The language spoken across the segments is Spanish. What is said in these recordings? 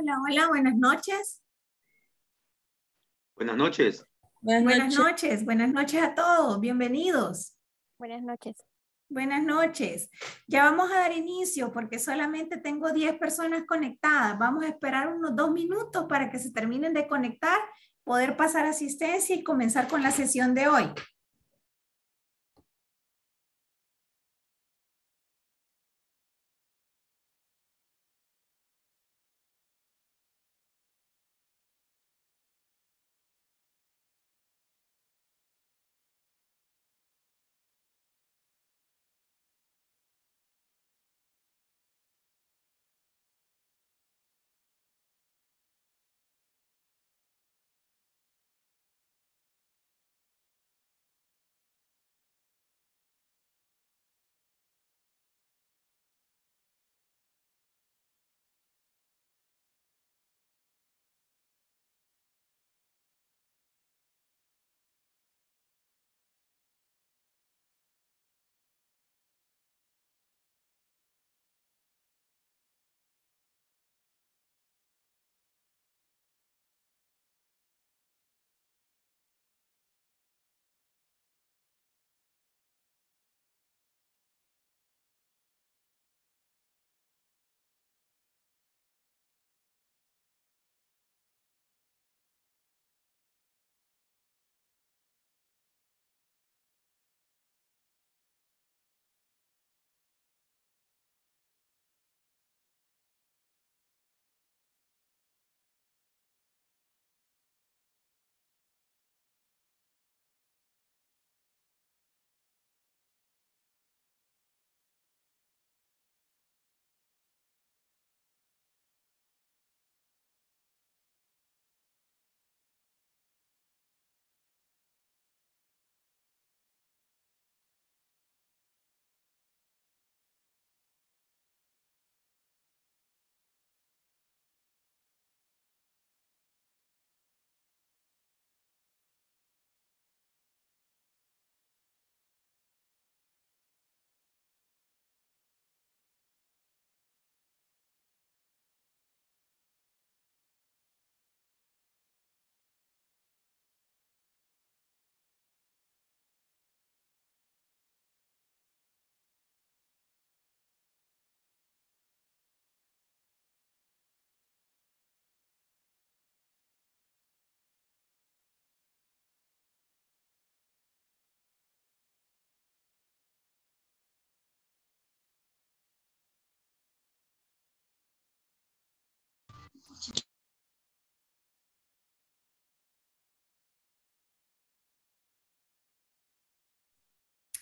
Hola, hola, buenas noches. Buenas noches. Buenas, noches. buenas noches a todos, bienvenidos. Buenas noches. Buenas noches. Ya vamos a dar inicio porque solamente tengo 10 personas conectadas. Vamos a esperar unos dos minutos para que se terminen de conectar, poder pasar asistencia y comenzar con la sesión de hoy.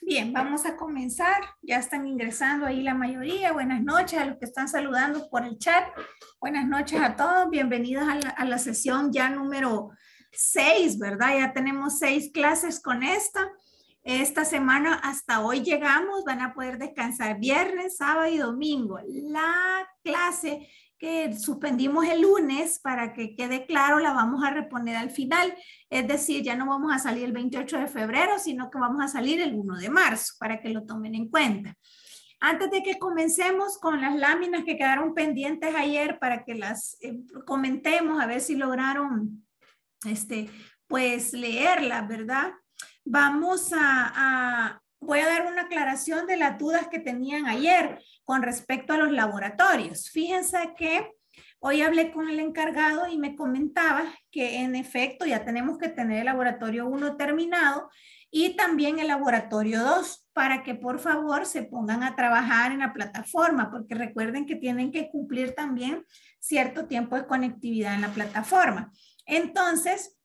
Bien, vamos a comenzar. Ya están ingresando ahí la mayoría. Buenas noches a los que están saludando por el chat. Buenas noches a todos. Bienvenidos a la, sesión ya número 6, ¿verdad? Ya tenemos seis clases con esta. Esta semana hasta hoy llegamos, van a poder descansar viernes, sábado y domingo. La clase que suspendimos el lunes para que quede claro, la vamos a reponer al final. Es decir, ya no vamos a salir el 28 de febrero, sino que vamos a salir el 1 de marzo para que lo tomen en cuenta. Antes de que comencemos con las láminas que quedaron pendientes ayer para que las eh, comentemos, a ver si lograron, este, pues leerlas, ¿verdad? Vamos a voy a dar una aclaración de las dudas que tenían ayer con respecto a los laboratorios. Fíjense que hoy hablé con el encargado y me comentaba que en efecto ya tenemos que tener el laboratorio 1 terminado y también el laboratorio 2 para que por favor se pongan a trabajar en la plataforma, porque recuerden que tienen que cumplir también cierto tiempo de conectividad en la plataforma. Entonces,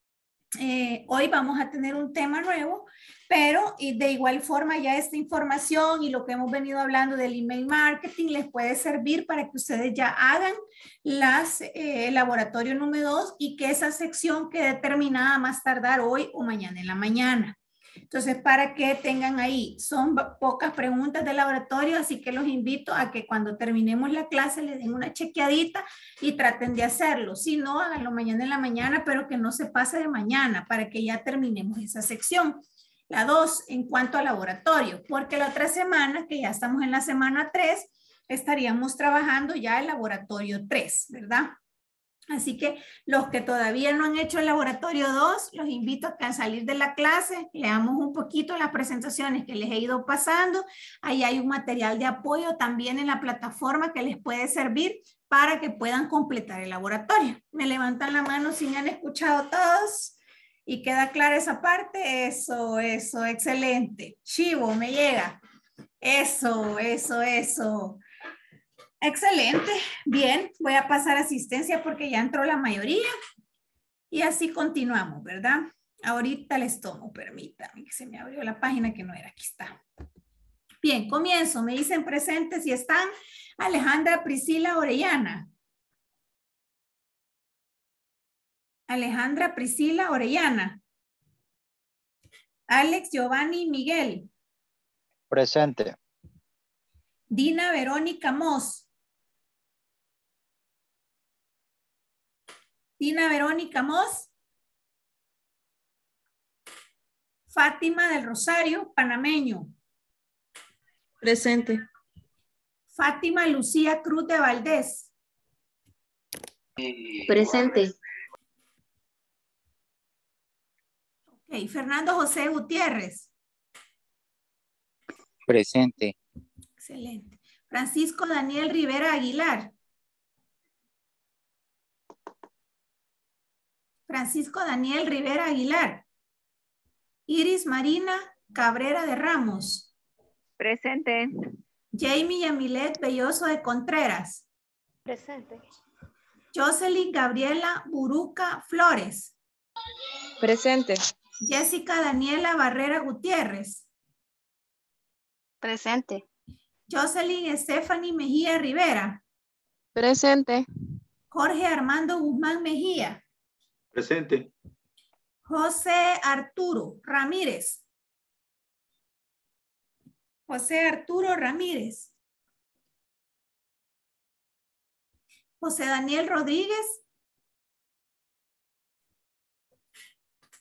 eh, hoy vamos a tener un tema nuevo, pero de igual forma ya esta información y lo que hemos venido hablando del email marketing les puede servir para que ustedes ya hagan las eh, laboratorio número 2 y que esa sección quede terminada más tardar hoy o mañana en la mañana. Entonces, para que tengan ahí, son pocas preguntas de laboratorio, así que los invito a que cuando terminemos la clase le den una chequeadita y traten de hacerlo. Si no, háganlo mañana en la mañana, pero que no se pase de mañana para que ya terminemos esa sección. La dos, en cuanto a laboratorio, porque la otra semana, que ya estamos en la semana 3, estaríamos trabajando ya el laboratorio 3, ¿verdad? Así que los que todavía no han hecho el laboratorio 2, los invito a que al salir de la clase leamos un poquito las presentaciones que les he ido pasando. Ahí hay un material de apoyo también en la plataforma que les puede servir para que puedan completar el laboratorio. Me levantan la mano si me han escuchado todos y queda clara esa parte. Eso, eso, excelente. Chivo, me llega. Eso, eso, eso. Excelente. Bien, voy a pasar asistencia porque ya entró la mayoría. Y así continuamos, ¿verdad? Ahorita les tomo, permítanme que se me abrió la página que no era. Aquí está. Bien, comienzo. Me dicen presentes y están Alejandra Priscila Orellana. Alejandra Priscila Orellana. Alex Giovanni Miguel. Presente. Dina Verónica Moss. Dina Verónica Mos. Fátima del Rosario, panameño. Presente. Fátima Lucía Cruz de Valdés. Presente. Ok, Fernando José Gutiérrez. Presente. Excelente. Francisco Daniel Rivera Aguilar. Francisco Daniel Rivera Aguilar. Iris Marina Cabrera de Ramos. Presente. Jamie Yamilet Belloso de Contreras. Presente. Jocelyn Gabriela Buruca Flores. Presente. Jessica Daniela Barrera Gutiérrez. Presente. Jocelyn Stephanie Mejía Rivera. Presente. Jorge Armando Guzmán Mejía. Presente. José Arturo Ramírez. José Arturo Ramírez. José Daniel Rodríguez.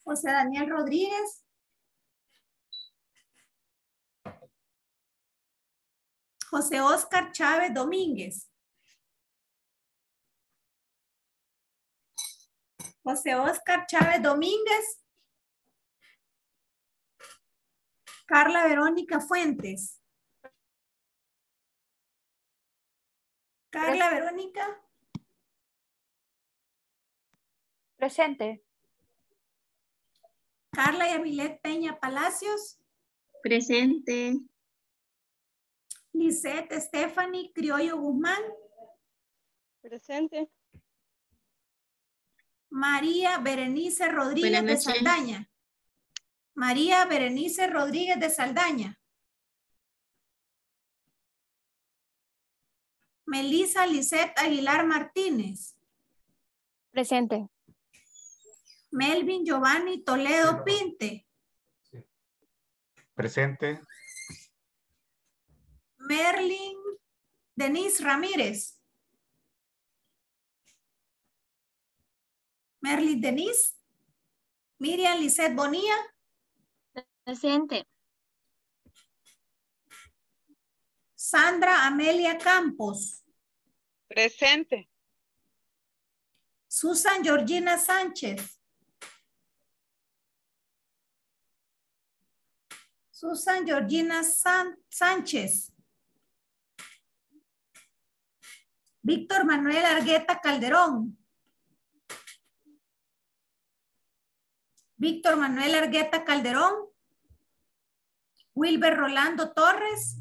José Daniel Rodríguez. José Oscar Chávez Domínguez. José Oscar Chávez Domínguez. Carla Verónica Fuentes. Carla Verónica. Presente. Carla Yamilet Peña Palacios. Presente. Lisette Stephanie Criollo Guzmán. Presente. María Berenice Rodríguez de Saldaña. María Berenice Rodríguez de Saldaña. Melisa Lisette Aguilar Martínez. Presente. Melvin Giovanni Toledo Pinte. Presente. Merlin Denise Ramírez. Merlin Denise. Miriam Lisette Bonilla. Presente. Sandra Amelia Campos. Presente. Susan Georgina Sánchez. Susan Georgina Sánchez. Víctor Manuel Argueta Calderón. Víctor Manuel Argueta Calderón. Wilber Rolando Torres.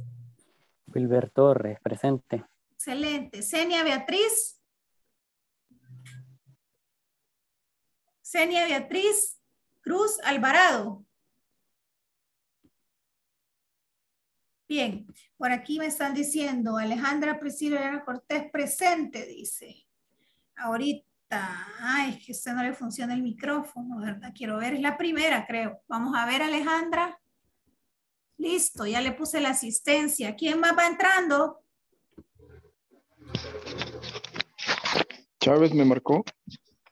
Wilber Torres, presente. Excelente. Senia Beatriz. Senia Beatriz Cruz Alvarado. Bien, por aquí me están diciendo Alejandra Priscila Cortés presente, dice. Ahorita, ay, es que a usted no le funciona el micrófono, ¿verdad? Quiero ver, es la primera, creo. Vamos a ver, Alejandra. Listo, ya le puse la asistencia. ¿Quién más va entrando? Chávez me marcó.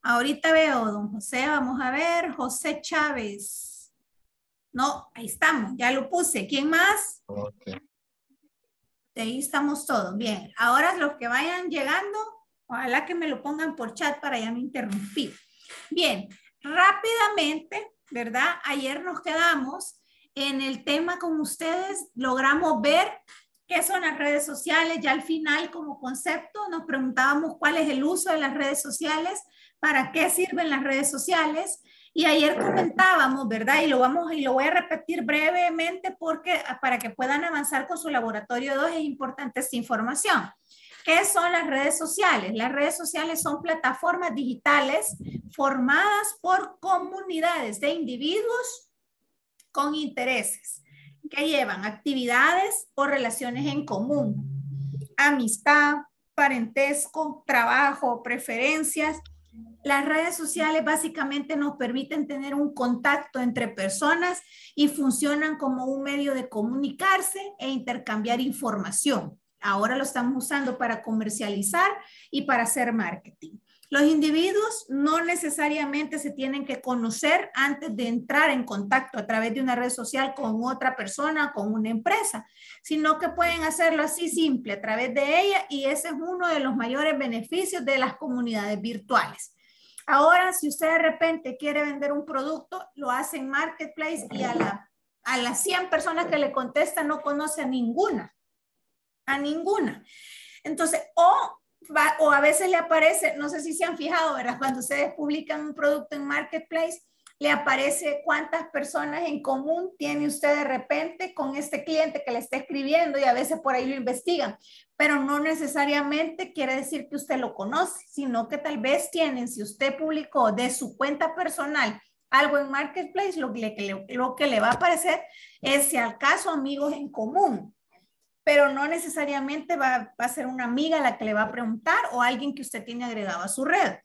Ahorita veo, don José, vamos a ver, José Chávez. No, ahí estamos, ya lo puse. ¿Quién más? Okay. Ahí estamos todos. Bien, ahora los que vayan llegando, Ojalá que me lo pongan por chat para ya no interrumpir. Bien, rápidamente, ¿verdad? Ayer nos quedamos en el tema con ustedes, logramos ver qué son las redes sociales. Ya al final, como concepto, nos preguntábamos cuál es el uso de las redes sociales, para qué sirven las redes sociales. Y ayer comentábamos, ¿verdad? Y lo vamos y lo voy a repetir brevemente porque para que puedan avanzar con su laboratorio 2 es importante esta información. ¿Qué son las redes sociales? Las redes sociales son plataformas digitales formadas por comunidades de individuos con intereses que llevan actividades o relaciones en común, amistad, parentesco, trabajo, preferencias. Las redes sociales básicamente nos permiten tener un contacto entre personas y funcionan como un medio de comunicarse e intercambiar información. Ahora lo estamos usando para comercializar y para hacer marketing. Los individuos no necesariamente se tienen que conocer antes de entrar en contacto a través de una red social con otra persona, con una empresa, sino que pueden hacerlo así simple a través de ella y ese es uno de los mayores beneficios de las comunidades virtuales. Ahora, si usted de repente quiere vender un producto, lo hace en Marketplace y a, la, a las 100 personas que le contestan no conoce a ninguna a ninguna. Entonces, o, o a veces le aparece, no sé si se han fijado, ¿verdad? Cuando ustedes publican un producto en Marketplace, le aparece cuántas personas en común tiene usted de repente con este cliente que le está escribiendo y a veces por ahí lo investigan, pero no necesariamente quiere decir que usted lo conoce, sino que tal vez tienen, si usted publicó de su cuenta personal algo en Marketplace, lo que, lo que le va a aparecer es si al caso amigos en común pero no necesariamente va, a ser una amiga la que le va a preguntar o alguien que usted tiene agregado a su red.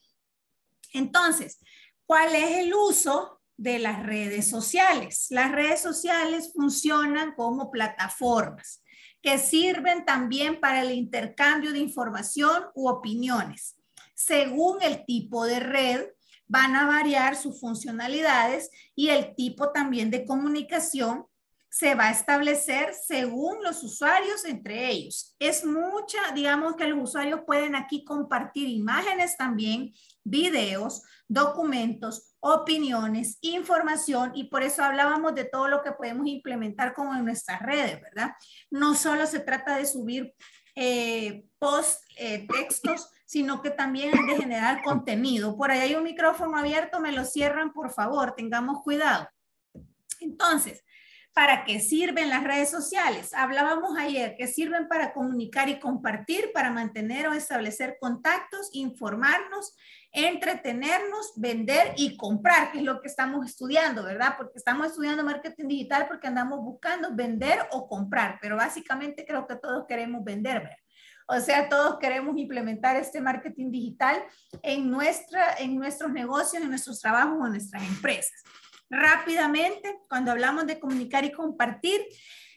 Entonces, ¿cuál es el uso de las redes sociales? Las redes sociales funcionan como plataformas que sirven también para el intercambio de información u opiniones. Según el tipo de red, van a variar sus funcionalidades y el tipo también de comunicación se va a establecer según los usuarios entre ellos. Es mucha, digamos que los usuarios pueden aquí compartir imágenes también, videos, documentos, opiniones, información y por eso hablábamos de todo lo que podemos implementar como en nuestras redes, ¿verdad? No solo se trata de subir eh, post, eh, textos, sino que también de generar contenido. Por ahí hay un micrófono abierto, me lo cierran, por favor, tengamos cuidado. Entonces, ¿Para qué sirven las redes sociales? Hablábamos ayer que sirven para comunicar y compartir, para mantener o establecer contactos, informarnos, entretenernos, vender y comprar, que es lo que estamos estudiando, ¿verdad? Porque estamos estudiando marketing digital porque andamos buscando vender o comprar, pero básicamente creo que todos queremos vender, ¿verdad? O sea, todos queremos implementar este marketing digital en, nuestra, en nuestros negocios, en nuestros trabajos o en nuestras empresas rápidamente, cuando hablamos de comunicar y compartir,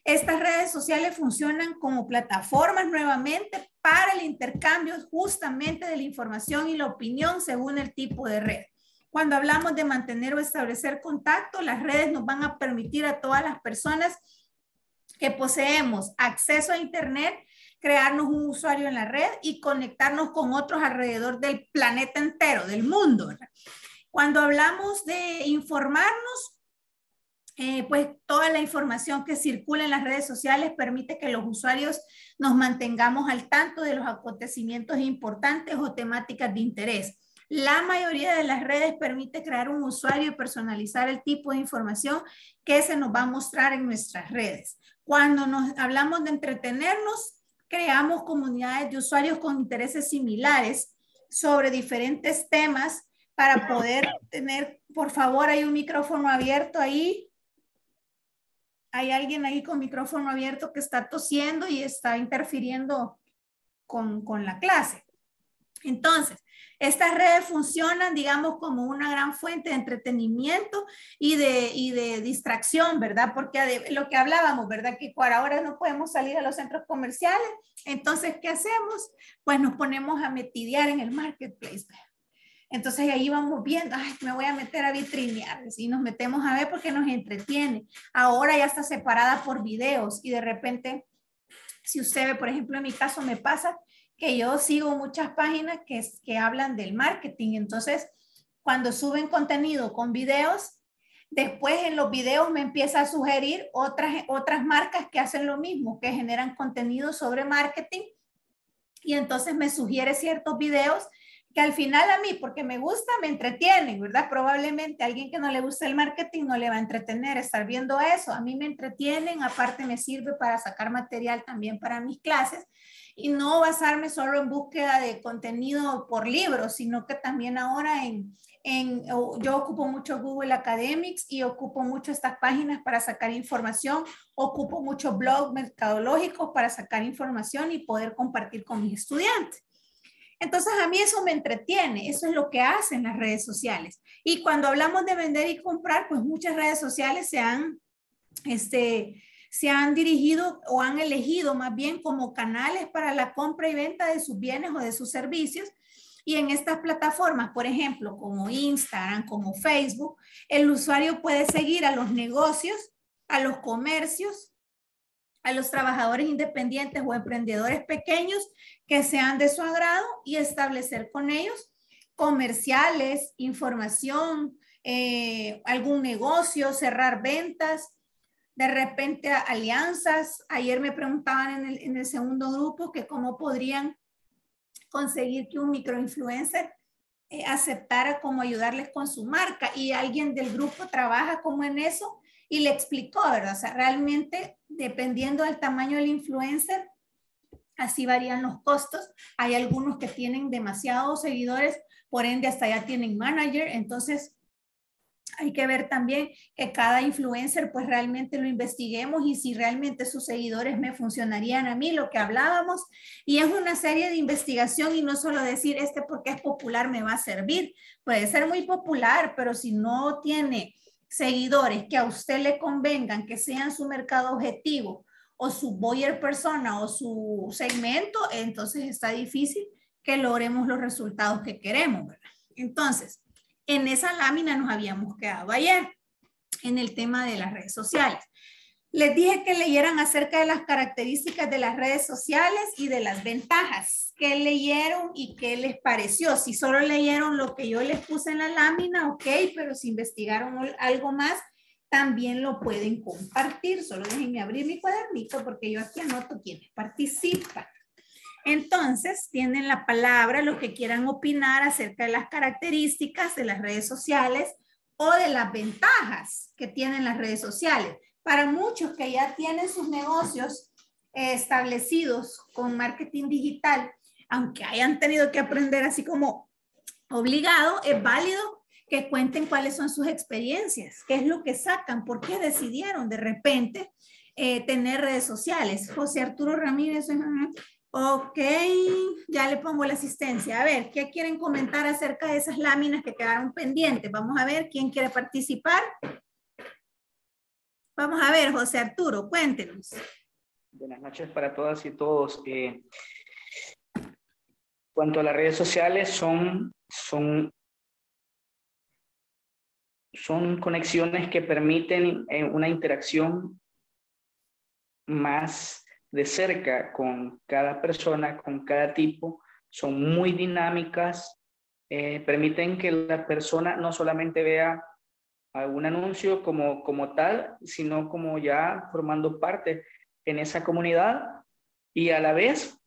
estas redes sociales funcionan como plataformas nuevamente para el intercambio justamente de la información y la opinión según el tipo de red. Cuando hablamos de mantener o establecer contacto, las redes nos van a permitir a todas las personas que poseemos acceso a Internet, crearnos un usuario en la red y conectarnos con otros alrededor del planeta entero, del mundo. Cuando hablamos de informarnos, eh, pues toda la información que circula en las redes sociales permite que los usuarios nos mantengamos al tanto de los acontecimientos importantes o temáticas de interés. La mayoría de las redes permite crear un usuario y personalizar el tipo de información que se nos va a mostrar en nuestras redes. Cuando nos hablamos de entretenernos, creamos comunidades de usuarios con intereses similares sobre diferentes temas para poder tener, por favor, hay un micrófono abierto ahí. Hay alguien ahí con micrófono abierto que está tosiendo y está interfiriendo con, con la clase. Entonces, estas redes funcionan, digamos, como una gran fuente de entretenimiento y de, y de distracción, ¿verdad? Porque lo que hablábamos, ¿verdad? Que por ahora no podemos salir a los centros comerciales. Entonces, ¿qué hacemos? Pues nos ponemos a metidear en el marketplace. Entonces ahí vamos viendo, ay, me voy a meter a vitrinear y nos metemos a ver porque nos entretiene. Ahora ya está separada por videos y de repente, si usted ve, por ejemplo, en mi caso me pasa que yo sigo muchas páginas que, que hablan del marketing. Entonces, cuando suben contenido con videos, después en los videos me empieza a sugerir otras, otras marcas que hacen lo mismo, que generan contenido sobre marketing. Y entonces me sugiere ciertos videos que al final a mí, porque me gusta, me entretienen, ¿verdad? Probablemente alguien que no le gusta el marketing no le va a entretener estar viendo eso. A mí me entretienen, aparte me sirve para sacar material también para mis clases y no basarme solo en búsqueda de contenido por libros, sino que también ahora en, en, yo ocupo mucho Google Academics y ocupo mucho estas páginas para sacar información, ocupo mucho blog mercadológicos para sacar información y poder compartir con mis estudiantes. Entonces a mí eso me entretiene, eso es lo que hacen las redes sociales. Y cuando hablamos de vender y comprar, pues muchas redes sociales se han, este, se han dirigido o han elegido más bien como canales para la compra y venta de sus bienes o de sus servicios. Y en estas plataformas, por ejemplo, como Instagram, como Facebook, el usuario puede seguir a los negocios, a los comercios, a los trabajadores independientes o emprendedores pequeños que sean de su agrado y establecer con ellos comerciales, información, eh, algún negocio, cerrar ventas, de repente alianzas. Ayer me preguntaban en el, en el segundo grupo que cómo podrían conseguir que un microinfluencer eh, aceptara cómo ayudarles con su marca y alguien del grupo trabaja como en eso y le explicó, ¿verdad? O sea, realmente dependiendo del tamaño del influencer, así varían los costos. Hay algunos que tienen demasiados seguidores, por ende hasta ya tienen manager, entonces hay que ver también que cada influencer pues realmente lo investiguemos y si realmente sus seguidores me funcionarían a mí, lo que hablábamos. Y es una serie de investigación y no solo decir este porque es popular me va a servir. Puede ser muy popular, pero si no tiene seguidores que a usted le convengan, que sean su mercado objetivo o su buyer persona o su segmento, entonces está difícil que logremos los resultados que queremos. Entonces, en esa lámina nos habíamos quedado ayer, en el tema de las redes sociales. Les dije que leyeran acerca de las características de las redes sociales y de las ventajas. ¿Qué leyeron y qué les pareció? Si solo leyeron lo que yo les puse en la lámina, ok, pero si investigaron algo más, también lo pueden compartir. Solo déjenme abrir mi cuadernito porque yo aquí anoto quienes participan. Entonces, tienen la palabra los que quieran opinar acerca de las características de las redes sociales o de las ventajas que tienen las redes sociales. Para muchos que ya tienen sus negocios eh, establecidos con marketing digital, aunque hayan tenido que aprender así como obligado, es válido que cuenten cuáles son sus experiencias, qué es lo que sacan, por qué decidieron de repente eh, tener redes sociales. José Arturo Ramírez, Ok, ya le pongo la asistencia. A ver, ¿qué quieren comentar acerca de esas láminas que quedaron pendientes? Vamos a ver quién quiere participar. Vamos a ver, José Arturo, cuéntenos. Buenas noches para todas y todos. Eh, cuanto a las redes sociales, son, son, son conexiones que permiten eh, una interacción más de cerca con cada persona, con cada tipo, son muy dinámicas, eh, permiten que la persona no solamente vea algún anuncio como, como tal, sino como ya formando parte en esa comunidad y a la vez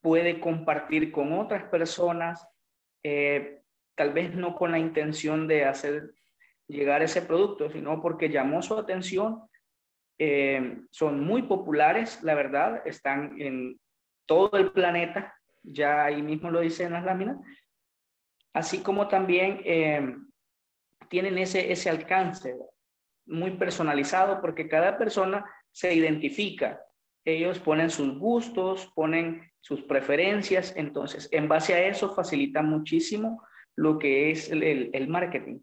puede compartir con otras personas, eh, tal vez no con la intención de hacer llegar ese producto, sino porque llamó su atención. Eh, son muy populares, la verdad, están en todo el planeta, ya ahí mismo lo dice en las láminas, así como también eh, tienen ese, ese alcance muy personalizado porque cada persona se identifica. Ellos ponen sus gustos, ponen sus preferencias, entonces en base a eso facilita muchísimo lo que es el, el marketing.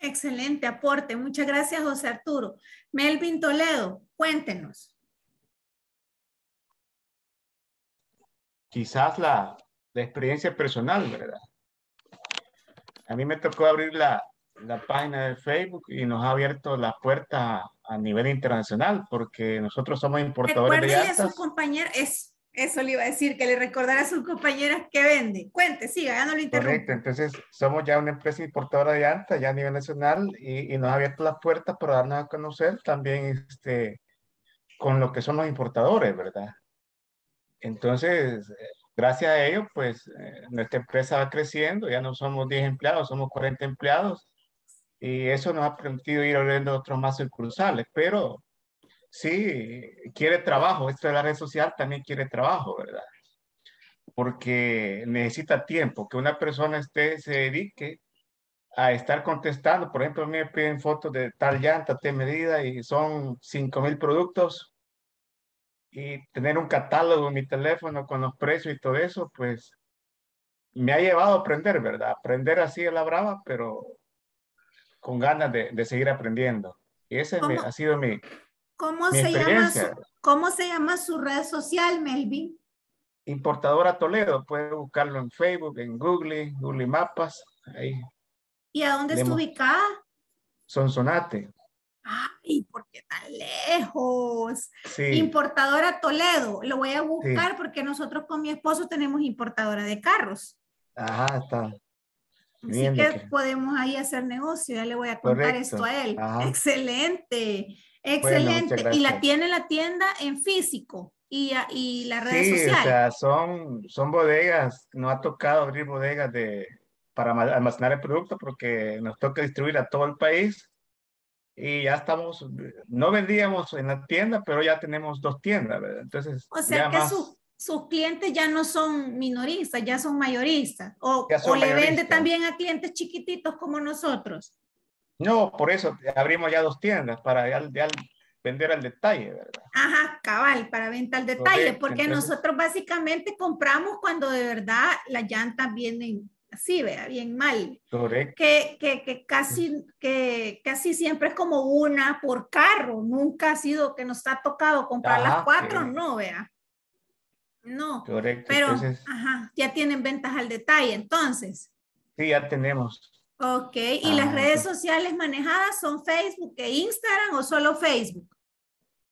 Excelente aporte. Muchas gracias, José Arturo. Melvin Toledo, cuéntenos. Quizás la, experiencia personal, ¿verdad? A mí me tocó abrir la, página de Facebook y nos ha abierto la puerta a nivel internacional porque nosotros somos importadores de llantas. su compañero, es, Eso le iba a decir, que le recordara a sus compañeras que vende. Cuente, siga, ya no lo interrumpo. Correcto, entonces somos ya una empresa importadora de llantas ya a nivel nacional y, y nos ha abierto las puertas para darnos a conocer también este, con lo que son los importadores, ¿verdad? Entonces, gracias a ello, pues eh, nuestra empresa va creciendo, ya no somos 10 empleados, somos 40 empleados y eso nos ha permitido ir abriendo otros más sucursales, pero sí, quiere trabajo, esto de la red social también quiere trabajo, ¿verdad? Porque necesita tiempo, que una persona esté, se dedique a estar contestando. Por ejemplo, a mí me piden fotos de tal llanta, tal medida y son 5 mil productos. Y tener un catálogo en mi teléfono con los precios y todo eso, pues me ha llevado a aprender, ¿verdad? Aprender así a la brava, pero con ganas de, de seguir aprendiendo. Y ese me, ha sido mi, ¿Cómo se, llama su, ¿Cómo se llama su red social, Melvin? Importadora Toledo, puede buscarlo en Facebook, en Google, Google Mapas, ahí. ¿Y a dónde está ubicada? Sonsonate. Ay, ¿por qué tan lejos? Sí. Importadora Toledo, lo voy a buscar porque nosotros con mi esposo tenemos importadora de carros. Ajá, está. Así que, podemos ahí hacer negocio, ya le voy a contar esto a él. Excelente. Excelente. y la tiene la tienda en físico y, y las redes sí, sociales. O sea, son, son bodegas, no ha tocado abrir bodegas de, para almacenar el producto porque nos toca distribuir a todo el país y ya estamos, no vendíamos en la tienda, pero ya tenemos dos tiendas, ¿verdad? Entonces, o sea que sus clientes ya no son minoristas, ya son mayoristas, o, o le vende también a clientes chiquititos como nosotros. No, por eso abrimos ya dos tiendas para ya, vender al detalle, ¿verdad? Ajá, cabal, para venta al detalle, porque nosotros básicamente compramos cuando de verdad las llantas vienen así, vea, bien mal. Correcto. Que, que, que, casi, que casi siempre es como una por carro, nunca ha sido que nos ha tocado comprar las cuatro, no, vea. No, Correcto. pero ajá, ya tienen ventas al detalle, entonces. Sí, ya tenemos. Ok, ¿y las ah, redes sociales manejadas son Facebook e Instagram o solo Facebook?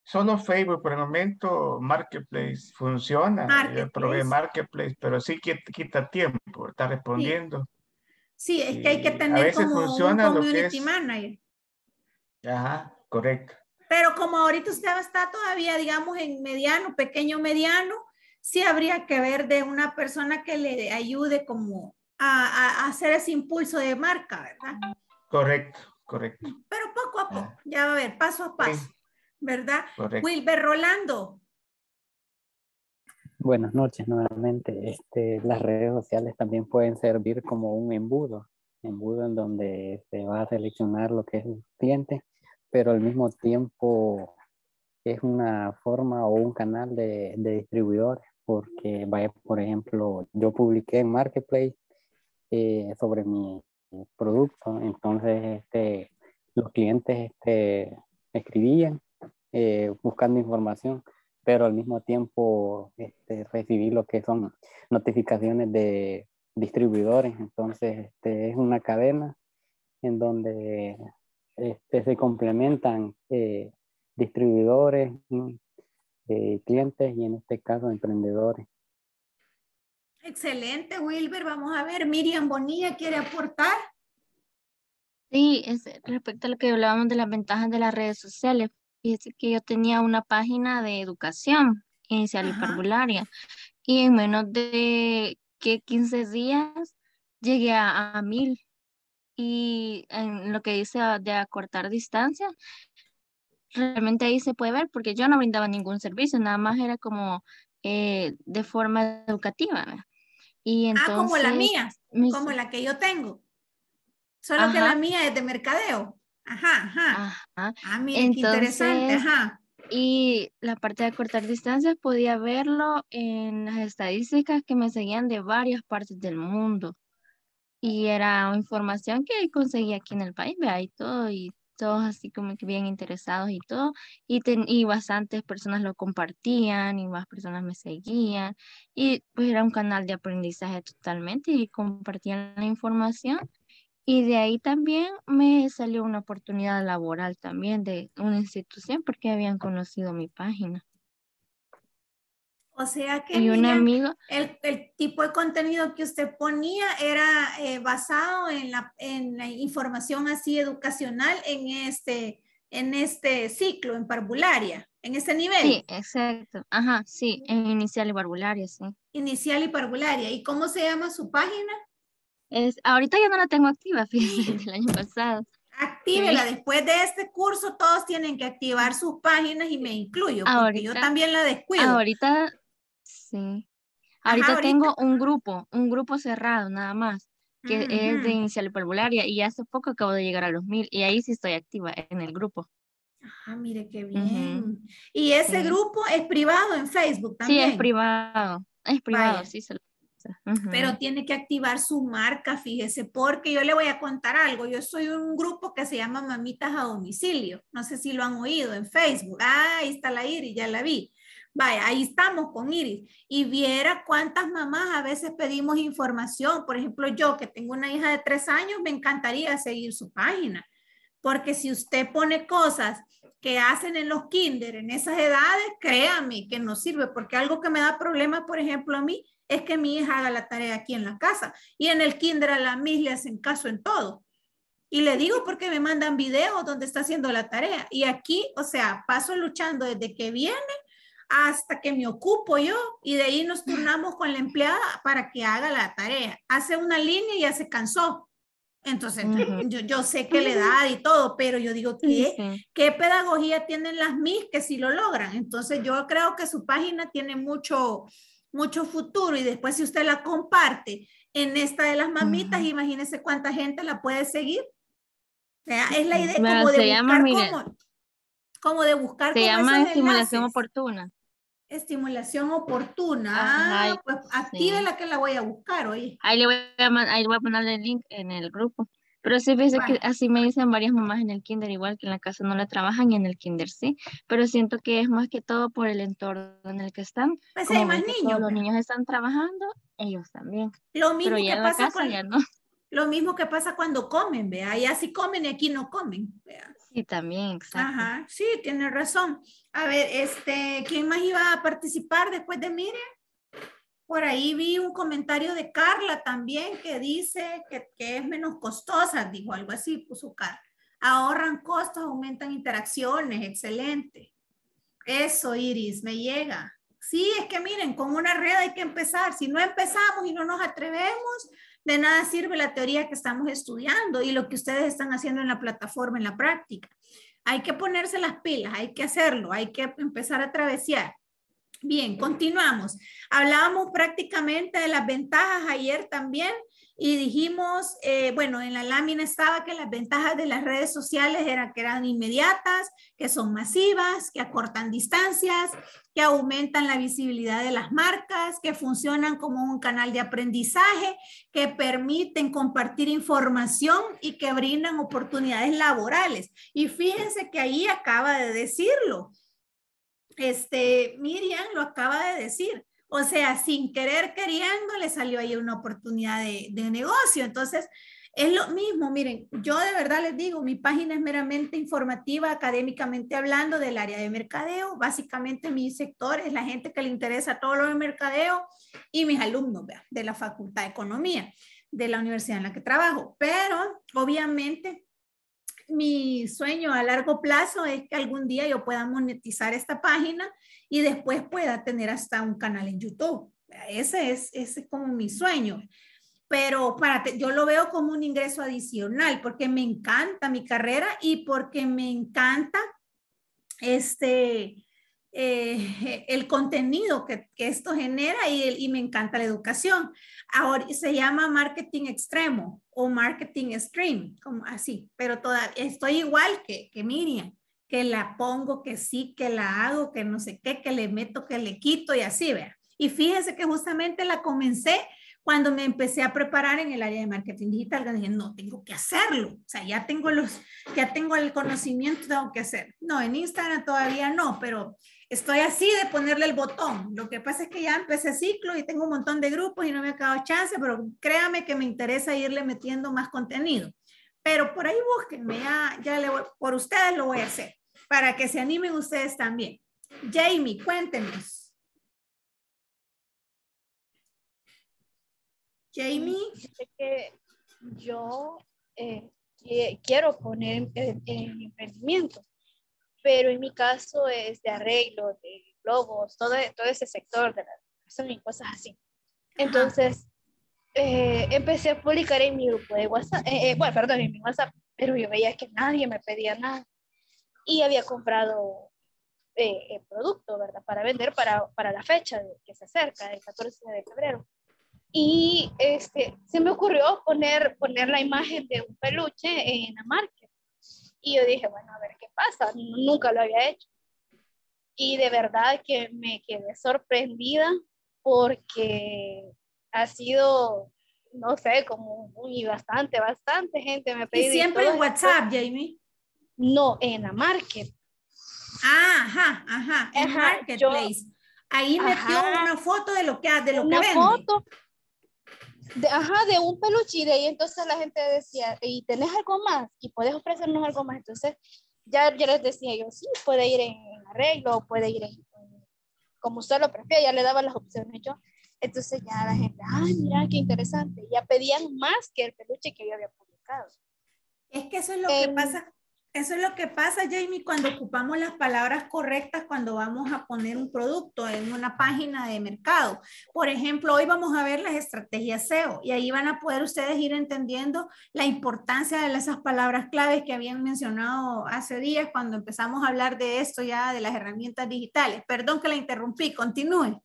Solo Facebook, por el momento Marketplace funciona. Marketplace. Yo probé Marketplace, pero sí quita tiempo, está respondiendo. Sí, es que hay que tener como funciona un community manager. Ajá, correcto. Pero como ahorita usted está todavía, digamos, en mediano, pequeño, mediano, sí habría que ver de una persona que le ayude como a, hacer ese impulso de marca, ¿verdad? Correcto, correcto. Pero poco a poco, ah. ya va a ver, paso a paso, ¿verdad? Wilber Rolando. Buenas noches nuevamente. Este, las redes sociales también pueden servir como un embudo, embudo en donde se va a seleccionar lo que es el cliente, pero al mismo tiempo es una forma o un canal de, de distribuidores, porque vaya, por ejemplo, yo publiqué en Marketplace eh, sobre mi producto. Entonces, este, los clientes este, escribían eh, buscando información, pero al mismo tiempo este, recibí lo que son notificaciones de distribuidores. Entonces, este, es una cadena en donde este, se complementan eh, distribuidores, clientes y en este caso emprendedores. Excelente, Wilber. Vamos a ver, Miriam Bonilla quiere aportar. Sí, es respecto a lo que hablábamos de las ventajas de las redes sociales. Fíjese que yo tenía una página de educación inicial y parvularia y en menos de que 15 días llegué a, mil. Y en lo que dice de acortar distancia, realmente ahí se puede ver porque yo no brindaba ningún servicio, nada más era como eh, de forma educativa. Y entonces, ah, como la mía, como la que yo tengo. Solo que la mía es de mercadeo. Ajá, ajá. Ah, mira, qué interesante, ajá. Y la parte de cortar distancias podía verlo en las estadísticas que me seguían de varias partes del mundo. Y era información que conseguí aquí en el país, vea, y todo, y todos así como que bien interesados y todo, y, y bastantes personas lo compartían y más personas me seguían, y pues era un canal de aprendizaje totalmente y compartían la información. Y de ahí también me salió una oportunidad laboral también de una institución porque habían conocido mi página. O sea que Y un amigo, el, el tipo de contenido que usted ponía era eh, basado en la, en la información así educacional en este, en este ciclo, en parvularia, en ese nivel, sí, exacto. Ajá, sí, en inicial y barbularia, sí. inicial y parvularia. ¿Y cómo se llama su página? Es, ahorita ya no la tengo activa, fíjense, del año pasado. Actívela. Después de este curso, todos tienen que activar sus páginas y me incluyo, porque yo también la descuido. Ahorita, sí. Ajá, Ahorita tengo un grupo, un grupo cerrado nada más, que es de inicial y parvularia, y hace poco acabo de llegar a los mil, y ahí sí estoy activa en el grupo. Ah, mire qué bien. Y ese Sí. grupo es privado en Facebook Sí, también. es privado, es privado, Vaya. sí se lo Pero tiene que activar su marca, fíjese, porque yo le voy a contar algo. Yo soy un grupo que se llama Mamitas a Domicilio. No sé si lo han oído en Facebook. Ah, ahí está la Iris, ya la vi. Vaya, ahí estamos con Iris. Y viera cuántas mamás a veces pedimos información. Por ejemplo, yo que tengo una hija de tres años, me encantaría seguir su página. Porque si usted pone cosas que hacen en los kinder en esas edades, créame que no sirve. Porque algo que me da problema, por ejemplo, a mí, es que mi hija haga la tarea aquí en la casa. Y en el kinder a la mis le hacen caso en todo. Y le digo porque me mandan videos donde está haciendo la tarea. Y aquí, o sea, paso luchando desde que viene hasta que me ocupo yo y de ahí nos turnamos con la empleada para que haga la tarea. Hace una línea y ya se cansó. Entonces, yo, yo sé que la edad y todo, pero yo digo, ¿qué? ¿Qué pedagogía tienen las MIS que sí lo logran? Entonces yo creo que su página tiene mucho, mucho futuro y después si usted la comparte en esta de las mamitas, imagínese cuánta gente la puede seguir. O sea, es la idea Bueno, como de llama, mire, como, como de buscar Se como llama estimulación enlaces. oportuna. Estimulación oportuna. Ajá, Ah, pues actívela que la voy a buscar, oye. Ahí le voy a, ahí le voy a ponerle el link en el grupo. Pero sí, fíjese que así me dicen varias mamás en el kinder, igual que en la casa no le trabajan y en el kinder sí. Pero siento que es más que todo por el entorno en el que están. Pues Como hay más que todos niños. los niños están trabajando, ellos también. Lo mismo Pero que ya en la pasa casa con, ya no. lo mismo que pasa cuando comen, vea. Allá sí comen y aquí no comen. Vea. Sí, también, exacto. Ajá, sí, tiene razón. A ver, este, ¿quién más iba a participar después de Miriam? Por ahí vi un comentario de Carla también que dice que, es menos costosa, dijo algo así, puso Carla. Ahorran costos, aumentan interacciones, excelente. Eso, Iris, me llega. Sí, es que miren, con una red hay que empezar. Si no empezamos y no nos atrevemos, de nada sirve la teoría que estamos estudiando y lo que ustedes están haciendo en la plataforma, en la práctica. Hay que ponerse las pilas, hay que hacerlo, hay que empezar a travesear. Bien, continuamos. Hablábamos prácticamente de las ventajas ayer también y dijimos, eh, bueno, en la lámina estaba que las ventajas de las redes sociales eran que eran inmediatas, que son masivas, que acortan distancias, que aumentan la visibilidad de las marcas, que funcionan como un canal de aprendizaje, que permiten compartir información y que brindan oportunidades laborales. Y fíjense que ahí acaba de decirlo. Este, Miriam lo acaba de decir. O sea, sin querer queriendo le salió ahí una oportunidad de, de negocio. Entonces, es lo mismo, miren, yo de verdad les digo, mi página es meramente informativa, académicamente hablando del área de mercadeo. Básicamente mi sector es la gente que le interesa todo lo de mercadeo y mis alumnos de la Facultad de Economía de la universidad en la que trabajo. Pero obviamente mi sueño a largo plazo es que algún día yo pueda monetizar esta página y después pueda tener hasta un canal en YouTube. Ese es, ese es como mi sueño. Pero para te, yo lo veo como un ingreso adicional porque me encanta mi carrera y porque me encanta este, eh, el contenido que, esto genera y, y, me encanta la educación. Ahora se llama marketing extremo o marketing extreme, como así, pero todavía estoy igual que, que Miriam, que la pongo, que sí, que la hago, que no sé qué, que le meto, que le quito y así, vea. Y fíjense que justamente la comencé cuando me empecé a preparar en el área de marketing digital, dije, no, tengo que hacerlo. O sea, ya tengo los, ya tengo el conocimiento, tengo que hacer. No, en Instagram todavía no, pero Estoy así de ponerle el botón. Lo que pasa es que ya empecé ciclo y tengo un montón de grupos y no me ha dado chance, pero créame que me interesa irle metiendo más contenido. Pero por ahí búsquenme, ya, ya por ustedes lo voy a hacer, para que se animen ustedes también. Jamie, cuéntenos. Jamie. Yo eh, quiero poner en, en, en emprendimiento pero en mi caso es de arreglo, de logos, todo, todo ese sector de la son y cosas así. Entonces, eh, empecé a publicar en mi grupo de WhatsApp, eh, bueno, perdón, en mi WhatsApp, pero yo veía que nadie me pedía nada. Y había comprado el producto, ¿verdad? Para vender para, para la fecha que se acerca, el 14 de febrero. Y este, se me ocurrió poner, poner la imagen de un peluche en la marca. Y yo dije, bueno, a ver qué pasa. Nunca lo había hecho. Y de verdad que me quedé sorprendida porque ha sido, no sé, como muy bastante, bastante gente me pide. ¿Y siempre en WhatsApp, Jamie? No, en la market. Ah, ajá, ajá, en Marketplace. Ahí metió una foto de lo que, de lo una que vende. foto de, ajá, de un peluche y de ahí entonces la gente decía, ¿y tenés algo más? ¿Y puedes ofrecernos algo más? Entonces ya yo les decía yo, sí, puede ir en, arreglo, puede ir en, como usted lo prefiere, ya le daba las opciones yo. Entonces ya la gente, ay, mira, qué interesante. Ya pedían más que el peluche que yo había publicado. Es que eso es lo que pasa eso es lo que pasa, Jamie, cuando ocupamos las palabras correctas cuando vamos a poner un producto en una página de mercado. Por ejemplo, hoy vamos a ver las estrategias SEO y ahí van a poder ustedes ir entendiendo la importancia de esas palabras claves que habían mencionado hace días cuando empezamos a hablar de esto ya de las herramientas digitales. Perdón que la interrumpí, continúe.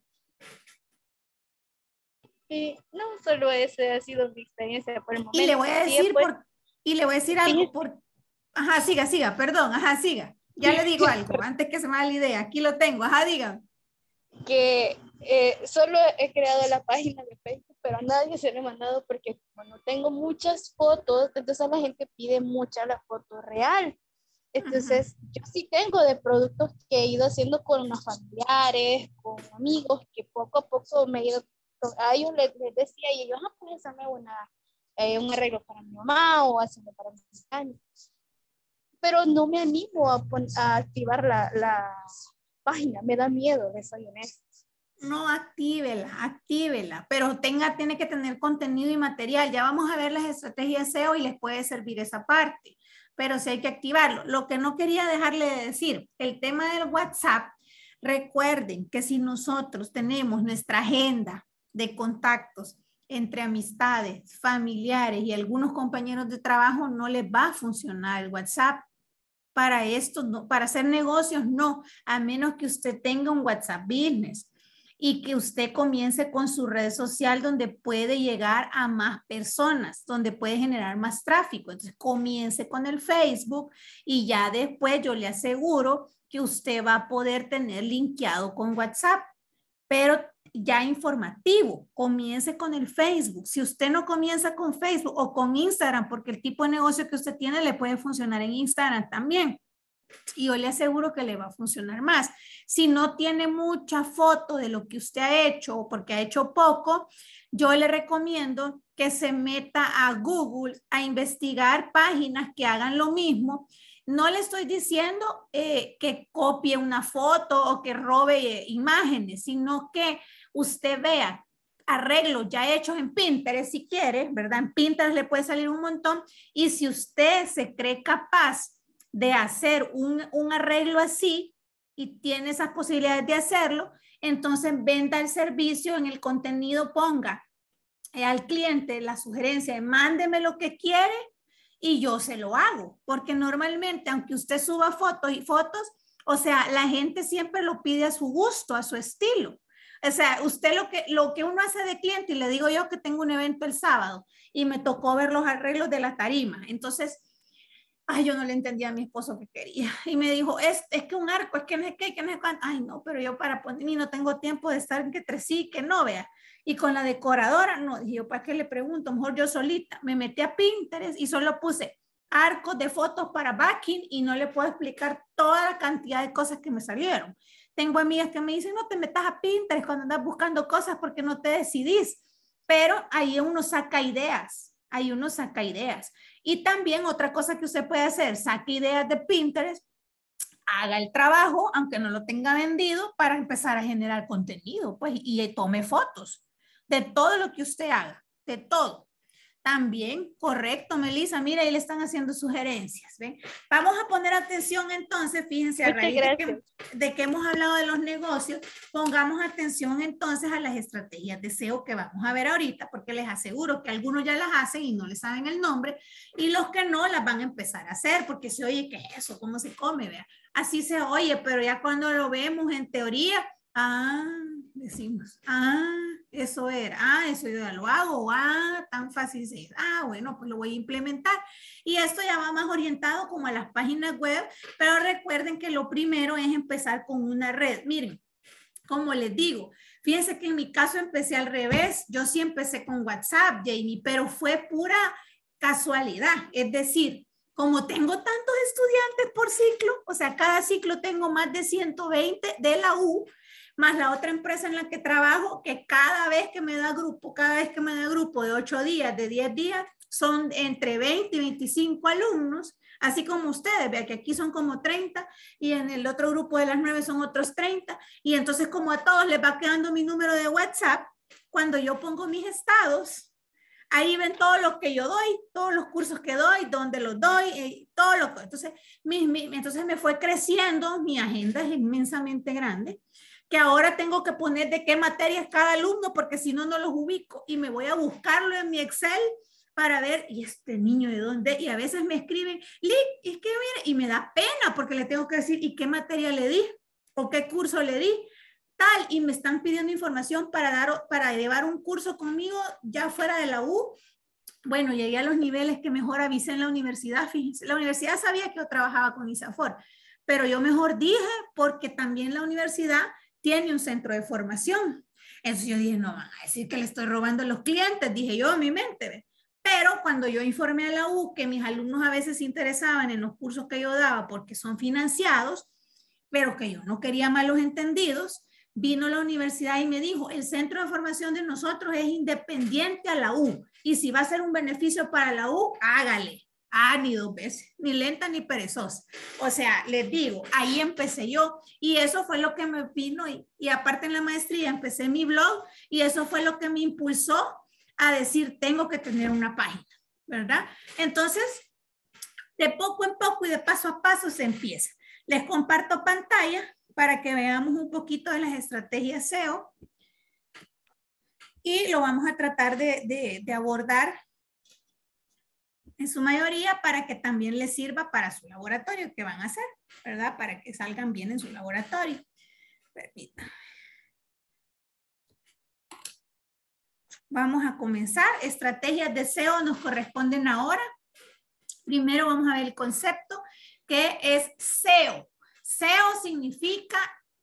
Sí, no, solo ese ha sido mi experiencia por el momento. Y le voy a decir, por, y le voy a decir algo, por, Ajá, siga, siga, perdón, ajá, siga. Ya le digo algo, antes que se me haga la idea. Aquí lo tengo, ajá, diga. Que eh, solo he creado la página de Facebook, pero a nadie se le he mandado porque como no tengo muchas fotos, entonces la gente pide mucha la foto real. Entonces, yo sí tengo de productos que he ido haciendo con unos familiares, con amigos, que poco a poco me he ido, a ellos les, decía, y ellos, ah, pues hacerme una, eh, un arreglo para mi mamá o hacerlo para mi años pero no me animo a, activar la, página, me da miedo, de soy No, actívela, actívela, pero tenga, tiene que tener contenido y material. Ya vamos a ver las estrategias SEO y les puede servir esa parte, pero sí hay que activarlo. Lo que no quería dejarle de decir, el tema del WhatsApp, recuerden que si nosotros tenemos nuestra agenda de contactos entre amistades, familiares y algunos compañeros de trabajo, no les va a funcionar el WhatsApp para esto, no, para hacer negocios, no, a menos que usted tenga un WhatsApp Business y que usted comience con su red social donde puede llegar a más personas, donde puede generar más tráfico. Entonces, comience con el Facebook y ya después yo le aseguro que usted va a poder tener linkeado con WhatsApp, pero ya informativo. Comience con el Facebook. Si usted no comienza con Facebook o con Instagram, porque el tipo de negocio que usted tiene le puede funcionar en Instagram también. Y yo le aseguro que le va a funcionar más. Si no tiene mucha foto de lo que usted ha hecho o porque ha hecho poco, yo le recomiendo que se meta a Google a investigar páginas que hagan lo mismo no le estoy diciendo eh, que copie una foto o que robe eh, imágenes, sino que usted vea arreglos ya hechos en Pinterest si quiere, ¿verdad? En Pinterest le puede salir un montón y si usted se cree capaz de hacer un, un arreglo así y tiene esas posibilidades de hacerlo, entonces venda el servicio en el contenido, ponga eh, al cliente la sugerencia de mándeme lo que quiere y yo se lo hago, porque normalmente, aunque usted suba fotos y fotos, o sea, la gente siempre lo pide a su gusto, a su estilo. O sea, usted lo que, lo que uno hace de cliente, y le digo yo que tengo un evento el sábado y me tocó ver los arreglos de la tarima. Entonces, ay, yo no le entendía a mi esposo que quería. Y me dijo, es, es que un arco, es que no es que, que no es cuánto. Ay, no, pero yo para poner, no tengo tiempo de estar en que tres sí, que no vea. Y con la decoradora, no, dije yo, ¿para qué le pregunto? Mejor yo solita. Me metí a Pinterest y solo puse arcos de fotos para backing y no le puedo explicar toda la cantidad de cosas que me salieron. Tengo amigas que me dicen, no te metas a Pinterest cuando andas buscando cosas porque no te decidís. Pero ahí uno saca ideas, ahí uno saca ideas. Y también otra cosa que usted puede hacer, saque ideas de Pinterest, haga el trabajo, aunque no lo tenga vendido, para empezar a generar contenido, pues, y tome fotos de todo lo que usted haga. de todo. También, correcto, Melissa. Mira, ahí le están haciendo sugerencias. ¿ven? Vamos a poner atención entonces, fíjense, a raíz de que, de que, hemos hablado de los negocios, pongamos atención entonces a las estrategias de SEO que vamos a ver ahorita, porque les aseguro que algunos ya las hacen y no les saben el nombre, y los que no las van a empezar a hacer, porque se oye, ¿qué es eso? ¿Cómo se come? Vea? Así se oye, pero ya cuando lo vemos en teoría, ah, decimos, ah, eso era, ah, eso yo ya lo hago, ah, tan fácil ah, bueno, pues lo voy a implementar. Y esto ya va más orientado como a las páginas web, pero recuerden que lo primero es empezar con una red. Miren, como les digo, fíjense que en mi caso empecé al revés, yo sí empecé con WhatsApp, Jamie, pero fue pura casualidad, es decir, como tengo tantos estudiantes por ciclo, o sea, cada ciclo tengo más de 120 de la U, más la otra empresa en la que trabajo, que cada vez que me da grupo, cada vez que me da grupo de 8 días, de 10 días, son entre 20 y 25 alumnos, así como ustedes, vean que aquí son como 30 y en el otro grupo de las 9 son otros 30, y entonces como a todos les va quedando mi número de WhatsApp, cuando yo pongo mis estados, ahí ven todo lo que yo doy, todos los cursos que doy, dónde los doy, eh, todo lo que... Entonces, entonces me fue creciendo, mi agenda es inmensamente grande que ahora tengo que poner de qué materia es cada alumno porque si no, no los ubico y me voy a buscarlo en mi Excel para ver, ¿y este niño de dónde? Y a veces me escriben, Lick, es que mire, y me da pena porque le tengo que decir, ¿y qué materia le di? ¿O qué curso le di? Tal, y me están pidiendo información para, dar, para llevar un curso conmigo ya fuera de la U. Bueno, llegué a los niveles que mejor avisé en la universidad. Fíjense, la universidad sabía que yo trabajaba con ISAFOR, pero yo mejor dije porque también la universidad tiene un centro de formación. Entonces yo dije, no van a decir que le estoy robando a los clientes, dije yo en mi mente. Pero cuando yo informé a la U que mis alumnos a veces se interesaban en los cursos que yo daba porque son financiados, pero que yo no quería malos entendidos, vino la universidad y me dijo, el centro de formación de nosotros es independiente a la U y si va a ser un beneficio para la U, hágale. Ah, ni dos veces, ni lenta ni perezosa. O sea, les digo, ahí empecé yo y eso fue lo que me vino y, y aparte en la maestría empecé mi blog y eso fue lo que me impulsó a decir, tengo que tener una página, ¿verdad? Entonces, de poco en poco y de paso a paso se empieza. Les comparto pantalla para que veamos un poquito de las estrategias SEO y lo vamos a tratar de, de, de abordar en su mayoría para que también les sirva para su laboratorio que van a hacer, ¿verdad? Para que salgan bien en su laboratorio. Permítanme. Vamos a comenzar. Estrategias de SEO nos corresponden ahora. Primero vamos a ver el concepto que es SEO. SEO significa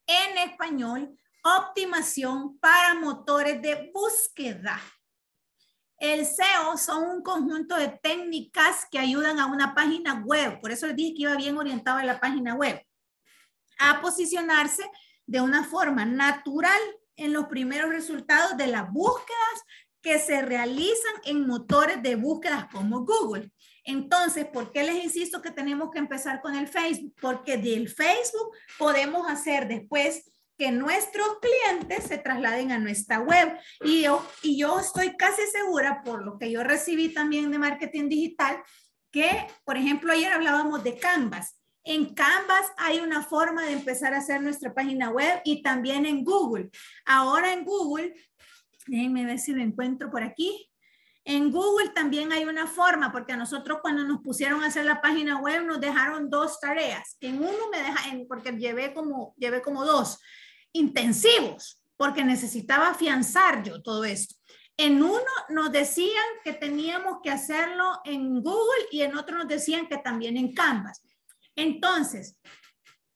en español optimación para motores de búsqueda. El SEO son un conjunto de técnicas que ayudan a una página web. Por eso les dije que iba bien orientado a la página web. A posicionarse de una forma natural en los primeros resultados de las búsquedas que se realizan en motores de búsquedas como Google. Entonces, ¿por qué les insisto que tenemos que empezar con el Facebook? Porque del Facebook podemos hacer después que nuestros clientes se trasladen a nuestra web. Y yo, y yo estoy casi segura, por lo que yo recibí también de marketing digital, que, por ejemplo, ayer hablábamos de Canvas. En Canvas hay una forma de empezar a hacer nuestra página web y también en Google. Ahora en Google, déjenme ver si lo encuentro por aquí. En Google también hay una forma, porque a nosotros cuando nos pusieron a hacer la página web nos dejaron dos tareas. En uno me deja, porque llevé como, llevé como dos intensivos, porque necesitaba afianzar yo todo esto. En uno nos decían que teníamos que hacerlo en Google y en otro nos decían que también en Canvas. Entonces,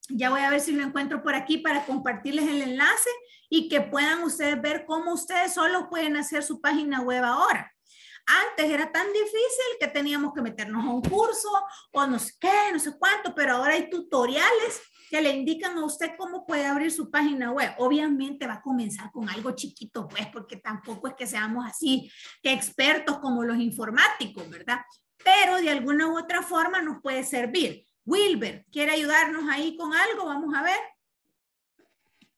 ya voy a ver si lo encuentro por aquí para compartirles el enlace y que puedan ustedes ver cómo ustedes solo pueden hacer su página web ahora. Antes era tan difícil que teníamos que meternos a un curso o no sé qué, no sé cuánto, pero ahora hay tutoriales que le indican a usted cómo puede abrir su página web. Obviamente va a comenzar con algo chiquito, pues, porque tampoco es que seamos así que expertos como los informáticos, ¿verdad? Pero de alguna u otra forma nos puede servir. Wilber, ¿quiere ayudarnos ahí con algo? Vamos a ver.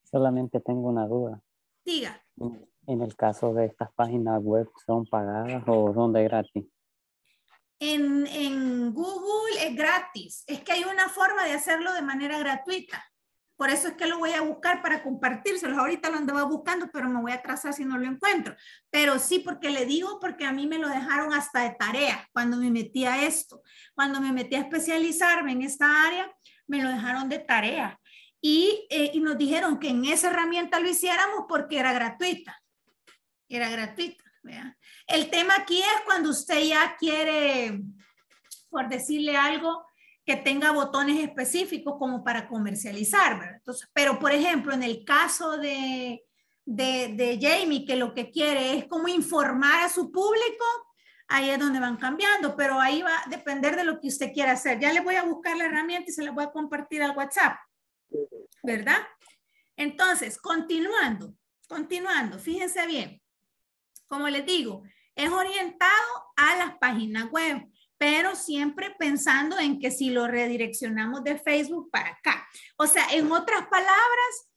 Solamente tengo una duda. Diga. En el caso de estas páginas web, ¿son pagadas o son de gratis? En, Google es gratis. Es que hay una forma de hacerlo de manera gratuita. Por eso es que lo voy a buscar para compartírselos. Ahorita lo andaba buscando, pero me voy a trazar si no lo encuentro. Pero sí, porque le digo, porque a mí me lo dejaron hasta de tarea cuando me metí a esto. Cuando me metí a especializarme en esta área, me lo dejaron de tarea. Y, eh, y nos dijeron que en esa herramienta lo hiciéramos porque era gratuita. Era gratuita. El tema aquí es cuando usted ya quiere, por decirle algo, que tenga botones específicos como para comercializar, ¿verdad? Pero por ejemplo, en el caso de, de, de Jamie, que lo que quiere es como informar a su público, ahí es donde van cambiando, pero ahí va a depender de lo que usted quiera hacer. Ya le voy a buscar la herramienta y se la voy a compartir al WhatsApp, ¿verdad? Entonces, continuando, continuando, fíjense bien, como les digo, es orientado a las páginas web pero siempre pensando en que si lo redireccionamos de Facebook para acá. O sea, en otras palabras,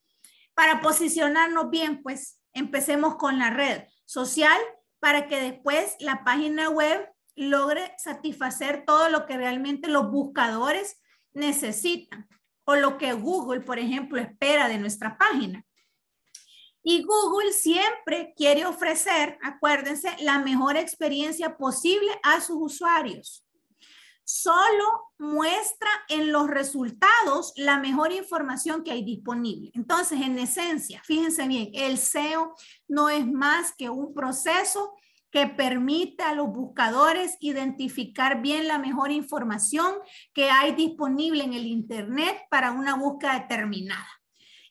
para posicionarnos bien, pues empecemos con la red social para que después la página web logre satisfacer todo lo que realmente los buscadores necesitan o lo que Google, por ejemplo, espera de nuestra página. Y Google siempre quiere ofrecer, acuérdense, la mejor experiencia posible a sus usuarios. Solo muestra en los resultados la mejor información que hay disponible. Entonces, en esencia, fíjense bien, el SEO no es más que un proceso que permite a los buscadores identificar bien la mejor información que hay disponible en el Internet para una búsqueda determinada.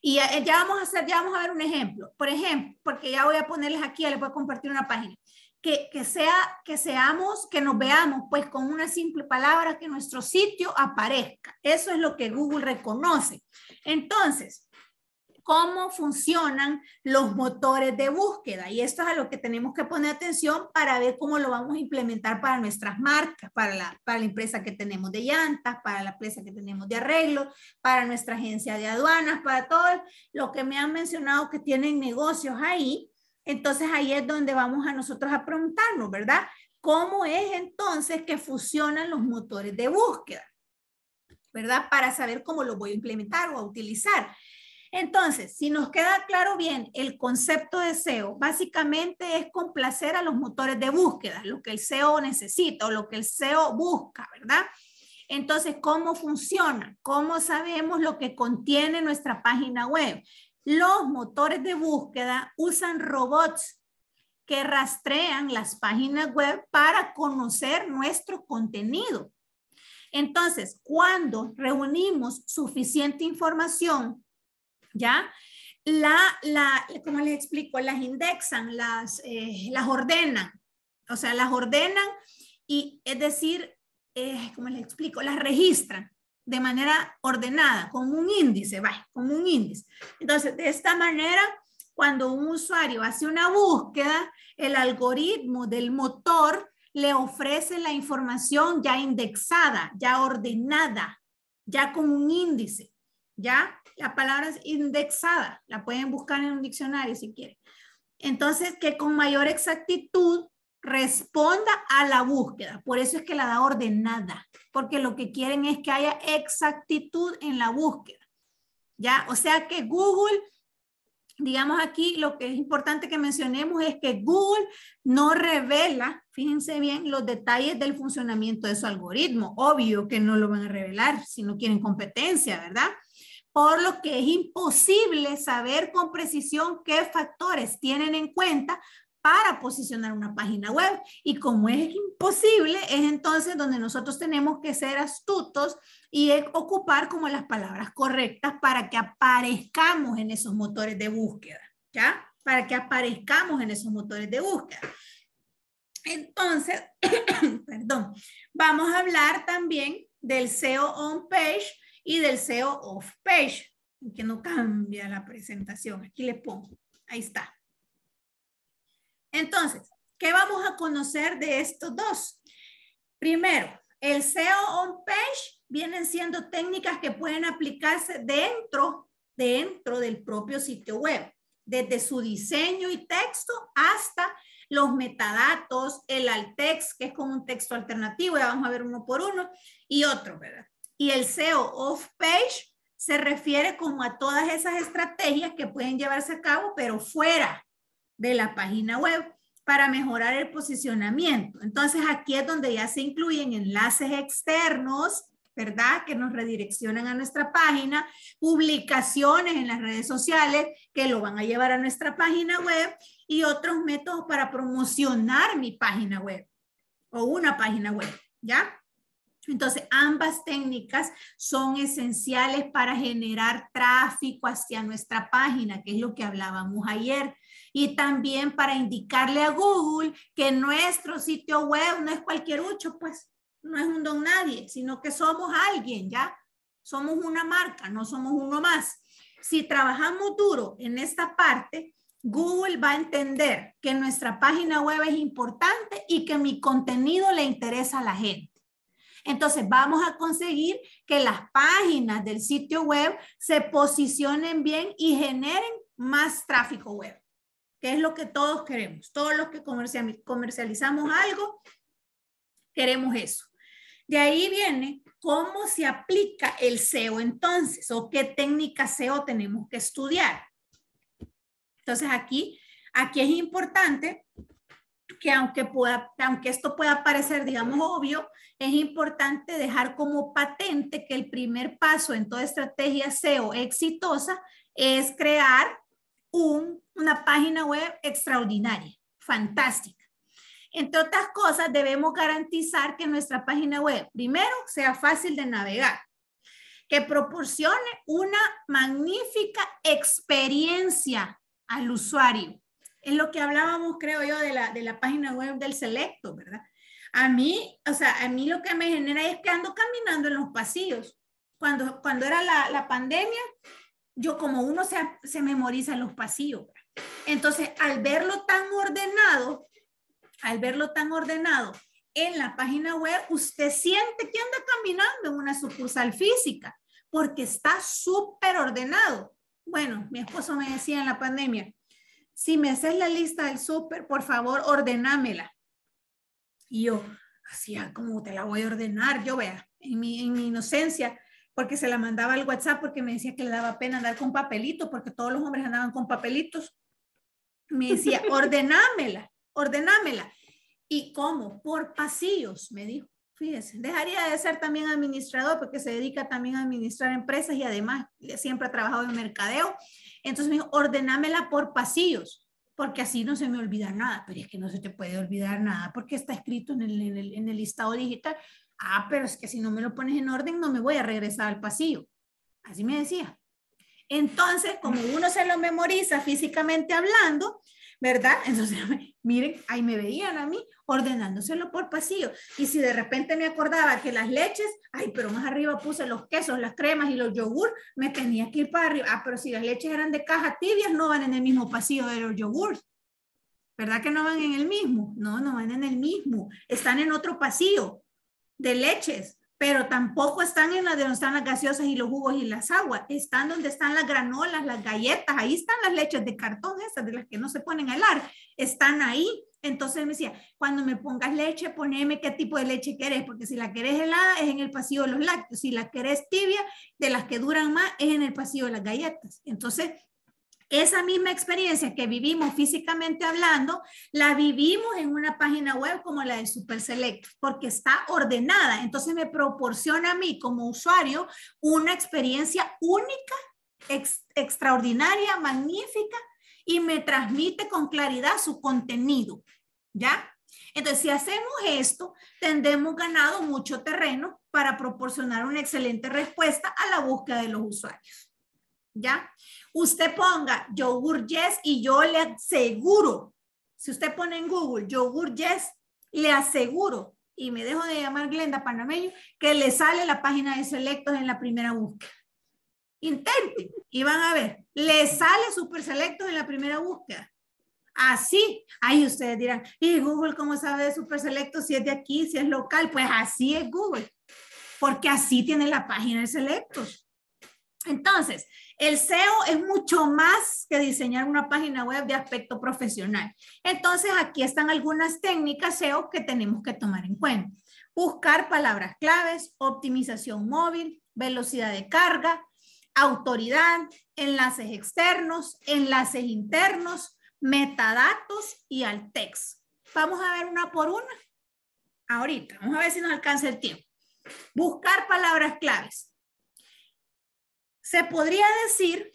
Y ya, vamos a hacer, ya vamos a ver un ejemplo. Por ejemplo, porque ya voy a ponerles aquí, ya les voy a compartir una página. Que, que, sea, que seamos, que nos veamos, pues con una simple palabra, que nuestro sitio aparezca. Eso es lo que Google reconoce. Entonces, cómo funcionan los motores de búsqueda. Y esto es a lo que tenemos que poner atención para ver cómo lo vamos a implementar para nuestras marcas, para la, para la empresa que tenemos de llantas, para la empresa que tenemos de arreglos, para nuestra agencia de aduanas, para todo lo que me han mencionado que tienen negocios ahí. Entonces ahí es donde vamos a nosotros a preguntarnos, ¿verdad? ¿Cómo es entonces que funcionan los motores de búsqueda? ¿Verdad? Para saber cómo lo voy a implementar o a utilizar. Entonces, si nos queda claro bien el concepto de SEO, básicamente es complacer a los motores de búsqueda, lo que el SEO necesita o lo que el SEO busca, ¿verdad? Entonces, ¿cómo funciona? ¿Cómo sabemos lo que contiene nuestra página web? Los motores de búsqueda usan robots que rastrean las páginas web para conocer nuestro contenido. Entonces, cuando reunimos suficiente información ¿ya? La, la, ¿cómo les explico? Las indexan, las, eh, las ordenan, o sea, las ordenan y es decir, eh, ¿cómo les explico? Las registran de manera ordenada, como un índice, va, como un índice. Entonces, de esta manera, cuando un usuario hace una búsqueda, el algoritmo del motor le ofrece la información ya indexada, ya ordenada, ya con un índice. ¿ya? La palabra es indexada, la pueden buscar en un diccionario si quieren. Entonces, que con mayor exactitud responda a la búsqueda. Por eso es que la da ordenada, porque lo que quieren es que haya exactitud en la búsqueda. ¿Ya? O sea que Google, digamos aquí, lo que es importante que mencionemos es que Google no revela, fíjense bien, los detalles del funcionamiento de su algoritmo. Obvio que no lo van a revelar si no quieren competencia, ¿verdad? Por lo que es imposible saber con precisión qué factores tienen en cuenta para posicionar una página web. Y como es imposible, es entonces donde nosotros tenemos que ser astutos y ocupar como las palabras correctas para que aparezcamos en esos motores de búsqueda, ¿ya? Para que aparezcamos en esos motores de búsqueda. Entonces, perdón, vamos a hablar también del SEO on page y del SEO off page, que no cambia la presentación. Aquí le pongo, ahí está. Entonces, ¿qué vamos a conocer de estos dos? Primero, el SEO on page vienen siendo técnicas que pueden aplicarse dentro, dentro del propio sitio web. desde su diseño y texto hasta los metadatos, el alt text, que es como un texto alternativo, ya vamos a ver uno por uno, y otro, ¿verdad? Y el SEO off page se refiere como a todas esas estrategias que pueden llevarse a cabo, pero fuera de la página web para mejorar el posicionamiento. Entonces aquí es donde ya se incluyen enlaces externos, ¿verdad? Que nos redireccionan a nuestra página, publicaciones en las redes sociales que lo van a llevar a nuestra página web y otros métodos para promocionar mi página web o una página web, ¿ya? Entonces, ambas técnicas son esenciales para generar tráfico hacia nuestra página, que es lo que hablábamos ayer. Y también para indicarle a Google que nuestro sitio web no es cualquier ucho, pues no es un don nadie, sino que somos alguien, ¿ya? Somos una marca, no somos uno más. Si trabajamos duro en esta parte, Google va a entender que nuestra página web es importante y que mi contenido le interesa a la gente. Entonces vamos a conseguir que las páginas del sitio web se posicionen bien y generen más tráfico web, que es lo que todos queremos. Todos los que comercializamos algo, queremos eso. De ahí viene cómo se aplica el SEO entonces o qué técnica SEO tenemos que estudiar. Entonces aquí, aquí es importante que aunque, pueda, aunque esto pueda parecer, digamos, obvio, es importante dejar como patente que el primer paso en toda estrategia SEO exitosa es crear un, una página web extraordinaria, fantástica. Entre otras cosas, debemos garantizar que nuestra página web, primero, sea fácil de navegar, que proporcione una magnífica experiencia al usuario. Es lo que hablábamos, creo yo, de la, de la página web del Selecto, ¿verdad? A mí, o sea, a mí lo que me genera es que ando caminando en los pasillos. Cuando, cuando era la, la pandemia, yo como uno se, se memoriza en los pasillos. Entonces, al verlo tan ordenado, al verlo tan ordenado en la página web, usted siente que anda caminando en una sucursal física porque está súper ordenado. Bueno, mi esposo me decía en la pandemia, si me haces la lista del súper, por favor, ordenámela. Y yo, así, ah, como te la voy a ordenar? Yo vea, en mi, en mi inocencia, porque se la mandaba al WhatsApp porque me decía que le daba pena andar con papelitos, porque todos los hombres andaban con papelitos. Me decía, ordenámela, ordenámela. ¿Y cómo? Por pasillos, me dijo. Fíjese, dejaría de ser también administrador porque se dedica también a administrar empresas y además siempre ha trabajado en mercadeo. Entonces me dijo, ordenámela por pasillos, porque así no se me olvida nada. Pero es que no se te puede olvidar nada porque está escrito en el, en el, en el listado digital. Ah, pero es que si no me lo pones en orden no me voy a regresar al pasillo. Así me decía. Entonces, como uno se lo memoriza físicamente hablando, ¿verdad? Entonces, miren, ahí me veían a mí ordenándoselo por pasillo. Y si de repente me acordaba que las leches, ay, pero más arriba puse los quesos, las cremas y los yogur, me tenía que ir para arriba. Ah, pero si las leches eran de caja tibias, no van en el mismo pasillo de los yogures. ¿Verdad que no van en el mismo? No, no van en el mismo. Están en otro pasillo de leches pero tampoco están en la de donde están las gaseosas y los jugos y las aguas, están donde están las granolas, las galletas, ahí están las leches de cartón, esas de las que no se ponen a helar, están ahí. Entonces me decía, cuando me pongas leche, poneme qué tipo de leche querés, porque si la querés helada es en el pasillo de los lácteos, si la querés tibia, de las que duran más, es en el pasillo de las galletas. Entonces, esa misma experiencia que vivimos físicamente hablando, la vivimos en una página web como la de Super Select, porque está ordenada. Entonces me proporciona a mí como usuario una experiencia única, extraordinaria, magnífica y me transmite con claridad su contenido. ¿Ya? Entonces, si hacemos esto, tendremos ganado mucho terreno para proporcionar una excelente respuesta a la búsqueda de los usuarios. ¿Ya? usted ponga yogur yes y yo le aseguro, si usted pone en Google yogur yes, le aseguro, y me dejo de llamar Glenda Panameño, que le sale la página de selectos en la primera búsqueda. Intente y van a ver, le sale super selectos en la primera búsqueda. Así, ahí ustedes dirán, ¿y Google cómo sabe de super selectos si es de aquí, si es local? Pues así es Google, porque así tiene la página de selectos. Entonces, el SEO es mucho más que diseñar una página web de aspecto profesional. Entonces, aquí están algunas técnicas SEO que tenemos que tomar en cuenta. Buscar palabras claves, optimización móvil, velocidad de carga, autoridad, enlaces externos, enlaces internos, metadatos y al text. Vamos a ver una por una. Ahorita, vamos a ver si nos alcanza el tiempo. Buscar palabras claves. Se podría decir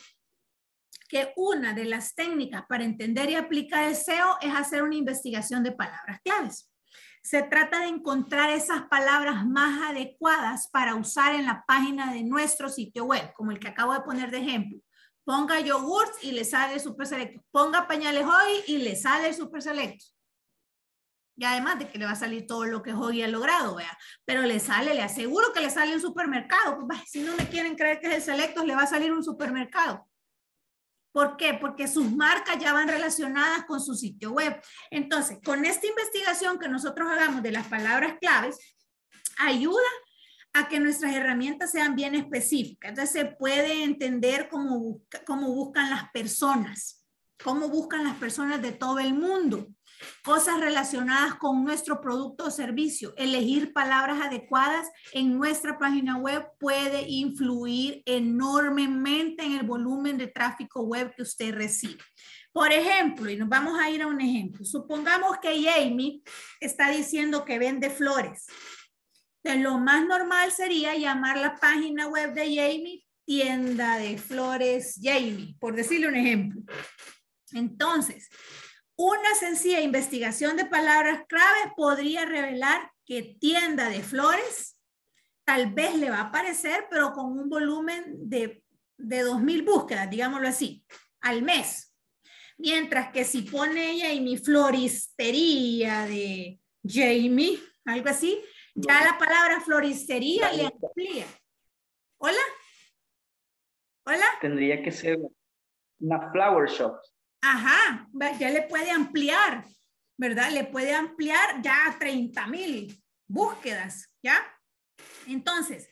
que una de las técnicas para entender y aplicar el SEO es hacer una investigación de palabras claves. Se trata de encontrar esas palabras más adecuadas para usar en la página de nuestro sitio web, como el que acabo de poner de ejemplo. Ponga yogurts y le sale super selecto. Ponga pañales hoy y le sale super selecto. Y además de que le va a salir todo lo que hoy ha logrado, vea. Pero le sale, le aseguro que le sale un supermercado. Pues, si no me quieren creer que es el selecto, le va a salir un supermercado. ¿Por qué? Porque sus marcas ya van relacionadas con su sitio web. Entonces, con esta investigación que nosotros hagamos de las palabras claves, ayuda a que nuestras herramientas sean bien específicas. Entonces, se puede entender cómo, cómo buscan las personas, cómo buscan las personas de todo el mundo cosas relacionadas con nuestro producto o servicio. Elegir palabras adecuadas en nuestra página web puede influir enormemente en el volumen de tráfico web que usted recibe. Por ejemplo, y nos vamos a ir a un ejemplo. Supongamos que Jamie está diciendo que vende flores. Entonces, lo más normal sería llamar la página web de Jamie tienda de flores Jamie, por decirle un ejemplo. Entonces, una sencilla investigación de palabras clave podría revelar que tienda de flores tal vez le va a aparecer, pero con un volumen de, de 2.000 búsquedas, digámoslo así, al mes. Mientras que si pone Jamie floristería de Jamie, algo así, ya la palabra floristería le amplía. ¿Hola? ¿Hola? Tendría que ser una flower shop. Ajá, ya le puede ampliar, ¿verdad? Le puede ampliar ya a 30 mil búsquedas, ¿ya? Entonces,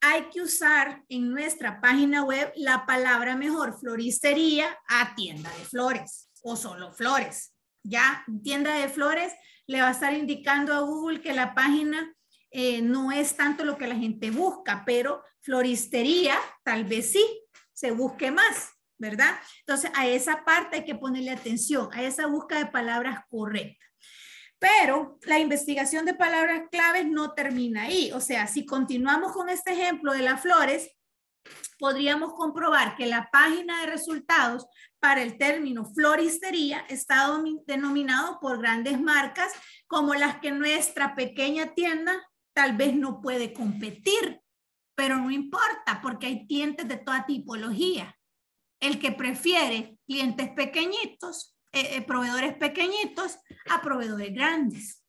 hay que usar en nuestra página web la palabra mejor floristería a tienda de flores o solo flores. Ya, tienda de flores le va a estar indicando a Google que la página eh, no es tanto lo que la gente busca, pero floristería tal vez sí, se busque más. ¿Verdad? Entonces, a esa parte hay que ponerle atención, a esa búsqueda de palabras correctas. Pero la investigación de palabras claves no termina ahí. O sea, si continuamos con este ejemplo de las flores, podríamos comprobar que la página de resultados para el término floristería está denominado por grandes marcas como las que nuestra pequeña tienda tal vez no puede competir, pero no importa porque hay clientes de toda tipología el que prefiere clientes pequeñitos, eh, eh, proveedores pequeñitos a proveedores grandes.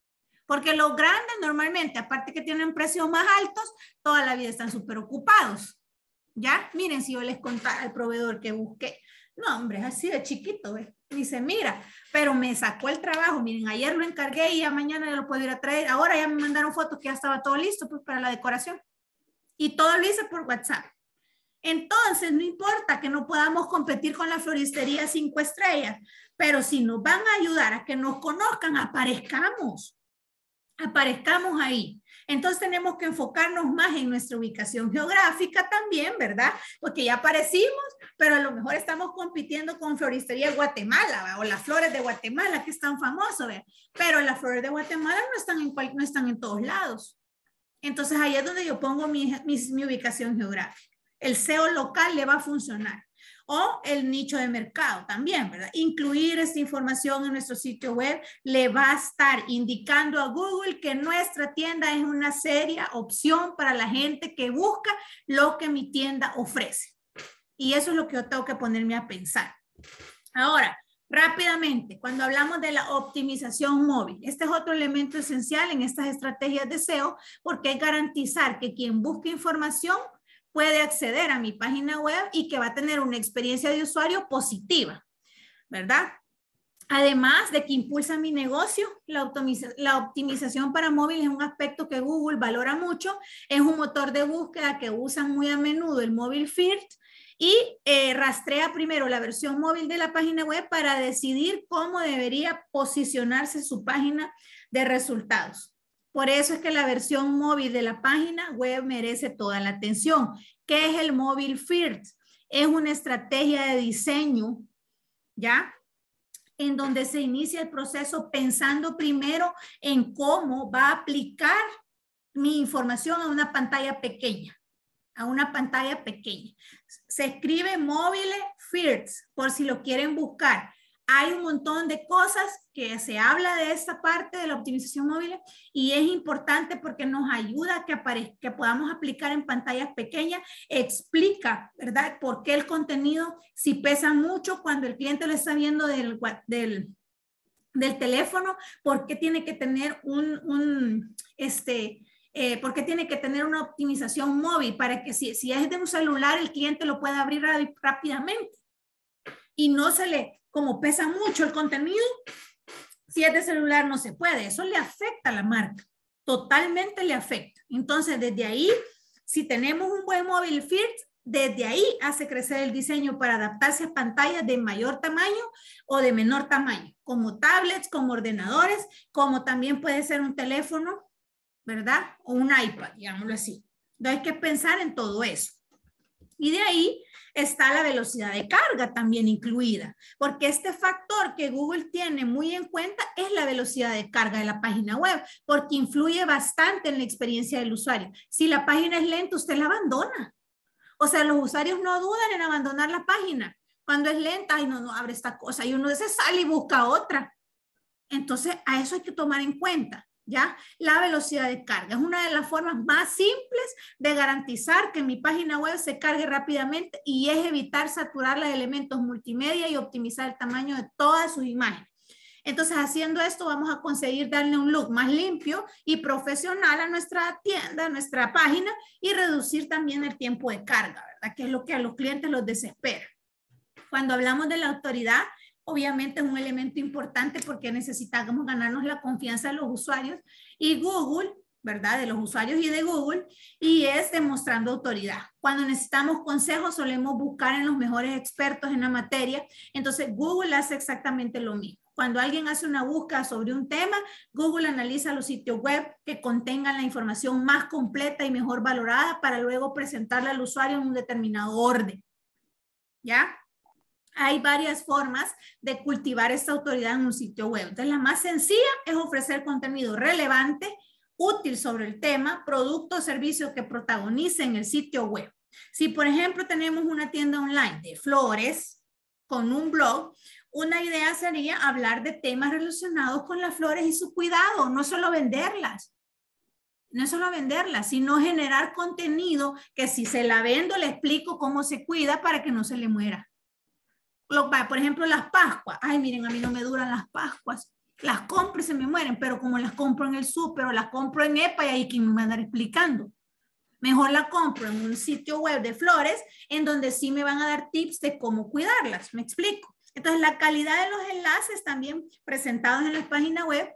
Porque los grandes normalmente, aparte que tienen precios más altos, toda la vida están súper ocupados. ¿Ya? Miren, si yo les contara al proveedor que busqué, no, hombre, es así de chiquito, ¿ves? Dice, mira, pero me sacó el trabajo. Miren, ayer lo encargué y ya mañana lo puedo ir a traer. Ahora ya me mandaron fotos que ya estaba todo listo pues, para la decoración. Y todo lo hice por WhatsApp. Entonces, no importa que no podamos competir con la floristería cinco estrellas, pero si nos van a ayudar a que nos conozcan, aparezcamos, aparezcamos ahí. Entonces tenemos que enfocarnos más en nuestra ubicación geográfica también, ¿verdad? Porque ya aparecimos, pero a lo mejor estamos compitiendo con Floristería Guatemala o las flores de Guatemala, que es tan famoso, ¿verdad? pero las flores de Guatemala no están en, no están en todos lados. Entonces ahí es donde yo pongo mi ubicación geográfica el SEO local le va a funcionar. O el nicho de mercado también, ¿verdad? Incluir esta información en nuestro sitio web le va a estar indicando a Google que nuestra tienda es una seria opción para la gente que busca lo que mi tienda ofrece. Y eso es lo que yo tengo que ponerme a pensar. Ahora, rápidamente, cuando hablamos de la optimización móvil, este es otro elemento esencial en estas estrategias de SEO porque es garantizar que quien busque información puede acceder a mi página web y que va a tener una experiencia de usuario positiva, ¿verdad? Además de que impulsa mi negocio, la, optimización para móviles es un aspecto que Google valora mucho. Es un motor de búsqueda que usan muy a menudo el móvil First y eh, rastrea primero la versión móvil de la página web para decidir cómo debería posicionarse su página de resultados. Por eso es que la versión móvil de la página web merece toda la atención. ¿Qué es el móvil First? Es una estrategia de diseño, ¿ya? en donde se inicia el proceso pensando primero en cómo va a aplicar mi información a una pantalla pequeña, a una pantalla pequeña. Se escribe móvil first, por si lo quieren buscar hay un montón de cosas que se habla de esta parte de la optimización móvil y es importante porque nos ayuda a que, que podamos aplicar en pantallas pequeñas, explica, ¿verdad? Por qué el contenido, si pesa mucho cuando el cliente lo está viendo del, del, del teléfono, por qué tiene que tener un, un este, eh, por qué tiene que tener una optimización móvil para que si, si es de un celular, el cliente lo pueda abrir rápidamente y no se le como pesa mucho el contenido, si es de celular no se puede. Eso le afecta a la marca, totalmente le afecta. Entonces, desde ahí, si tenemos un buen móvil First, desde ahí hace crecer el diseño para adaptarse a pantallas de mayor tamaño o de menor tamaño, como tablets, como ordenadores, como también puede ser un teléfono, ¿verdad? O un iPad, digámoslo así. Entonces hay que pensar en todo eso. Y de ahí está la velocidad de carga también incluida, porque este factor que Google tiene muy en cuenta es la velocidad de carga de la página web, porque influye bastante en la experiencia del usuario. Si la página es lenta, usted la abandona. O sea, los usuarios no dudan en abandonar la página. Cuando es lenta, ay, no, no abre esta cosa, y uno se sale y busca otra. Entonces, a eso hay que tomar en cuenta. ¿Ya? La velocidad de carga es una de las formas más simples de garantizar que mi página web se cargue rápidamente y es evitar saturar los elementos multimedia y optimizar el tamaño de todas sus imágenes. Entonces, haciendo esto, vamos a conseguir darle un look más limpio y profesional a nuestra tienda, a nuestra página y reducir también el tiempo de carga, ¿verdad? Que es lo que a los clientes los desespera. Cuando hablamos de la autoridad, obviamente es un elemento importante porque necesitamos ganarnos la confianza de los usuarios y Google, ¿verdad? De los usuarios y de Google, y es demostrando autoridad. Cuando necesitamos consejos, solemos buscar en los mejores expertos en la materia. Entonces, Google hace exactamente lo mismo. Cuando alguien hace una búsqueda sobre un tema, Google analiza los sitios web que contengan la información más completa y mejor valorada para luego presentarla al usuario en un determinado orden. ¿Ya? Hay varias formas de cultivar esta autoridad en un sitio web. Entonces, la más sencilla es ofrecer contenido relevante, útil sobre el tema, producto o servicio que protagonice en el sitio web. Si, por ejemplo, tenemos una tienda online de flores con un blog, una idea sería hablar de temas relacionados con las flores y su cuidado, no solo venderlas. No solo venderlas, sino generar contenido que si se la vendo le explico cómo se cuida para que no se le muera por ejemplo, las Pascuas. Ay, miren, a mí no me duran las Pascuas. Las compro y se me mueren, pero como las compro en el súper o las compro en EPA, y ahí quien me va a andar explicando. Mejor la compro en un sitio web de flores, en donde sí me van a dar tips de cómo cuidarlas. Me explico. Entonces, la calidad de los enlaces también presentados en la página web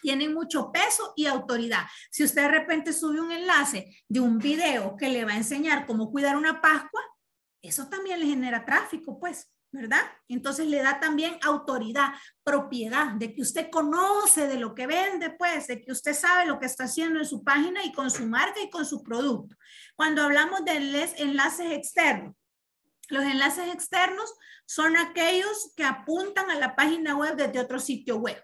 tienen mucho peso y autoridad. Si usted de repente sube un enlace de un video que le va a enseñar cómo cuidar una Pascua, eso también le genera tráfico, pues. ¿Verdad? Entonces le da también autoridad, propiedad, de que usted conoce de lo que vende, pues, de que usted sabe lo que está haciendo en su página y con su marca y con su producto. Cuando hablamos de enlaces externos, los enlaces externos son aquellos que apuntan a la página web desde otro sitio web,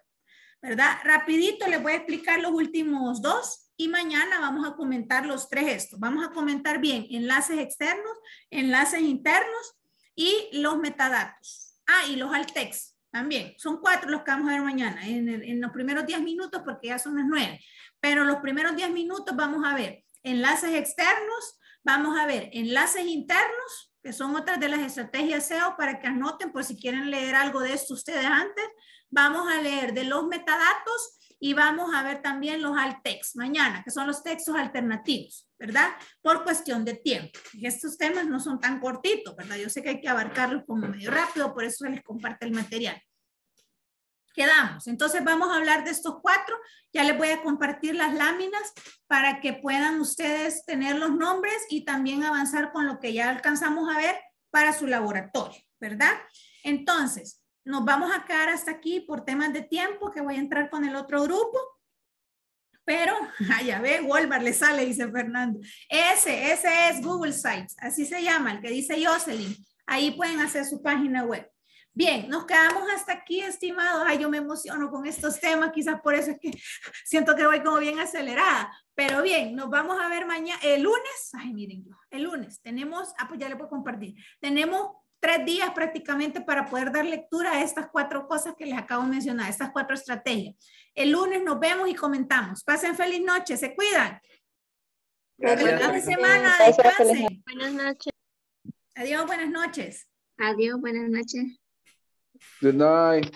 ¿verdad? Rapidito les voy a explicar los últimos dos y mañana vamos a comentar los tres estos. Vamos a comentar bien enlaces externos, enlaces internos y los metadatos. Ah, y los alt text también. Son cuatro los que vamos a ver mañana, en, los primeros 10 minutos, porque ya son las nueve. Pero los primeros 10 minutos vamos a ver enlaces externos, vamos a ver enlaces internos, que son otras de las estrategias SEO para que anoten por si quieren leer algo de esto ustedes antes. Vamos a leer de los metadatos y vamos a ver también los alt text mañana, que son los textos alternativos, ¿verdad? Por cuestión de tiempo. Y estos temas no son tan cortitos, ¿verdad? Yo sé que hay que abarcarlos como medio rápido, por eso les comparte el material. Quedamos. Entonces vamos a hablar de estos cuatro. Ya les voy a compartir las láminas para que puedan ustedes tener los nombres y también avanzar con lo que ya alcanzamos a ver para su laboratorio, ¿verdad? Entonces, nos vamos a quedar hasta aquí por temas de tiempo, que voy a entrar con el otro grupo. Pero, ya ve, Walmart le sale, dice Fernando. Ese, ese es Google Sites, así se llama, el que dice Jocelyn. Ahí pueden hacer su página web. Bien, nos quedamos hasta aquí, estimados. Ay, yo me emociono con estos temas, quizás por eso es que siento que voy como bien acelerada. Pero bien, nos vamos a ver mañana, el lunes. Ay, miren, el lunes tenemos, ah, pues ya le puedo compartir. Tenemos tres días prácticamente para poder dar lectura a estas cuatro cosas que les acabo de mencionar, estas cuatro estrategias. El lunes nos vemos y comentamos. Pasen feliz noche, se cuidan. Gracias. Buenas semana, Gracias, descansen. Buenas noches. Adiós, buenas noches. Adiós, buenas noches. Good night.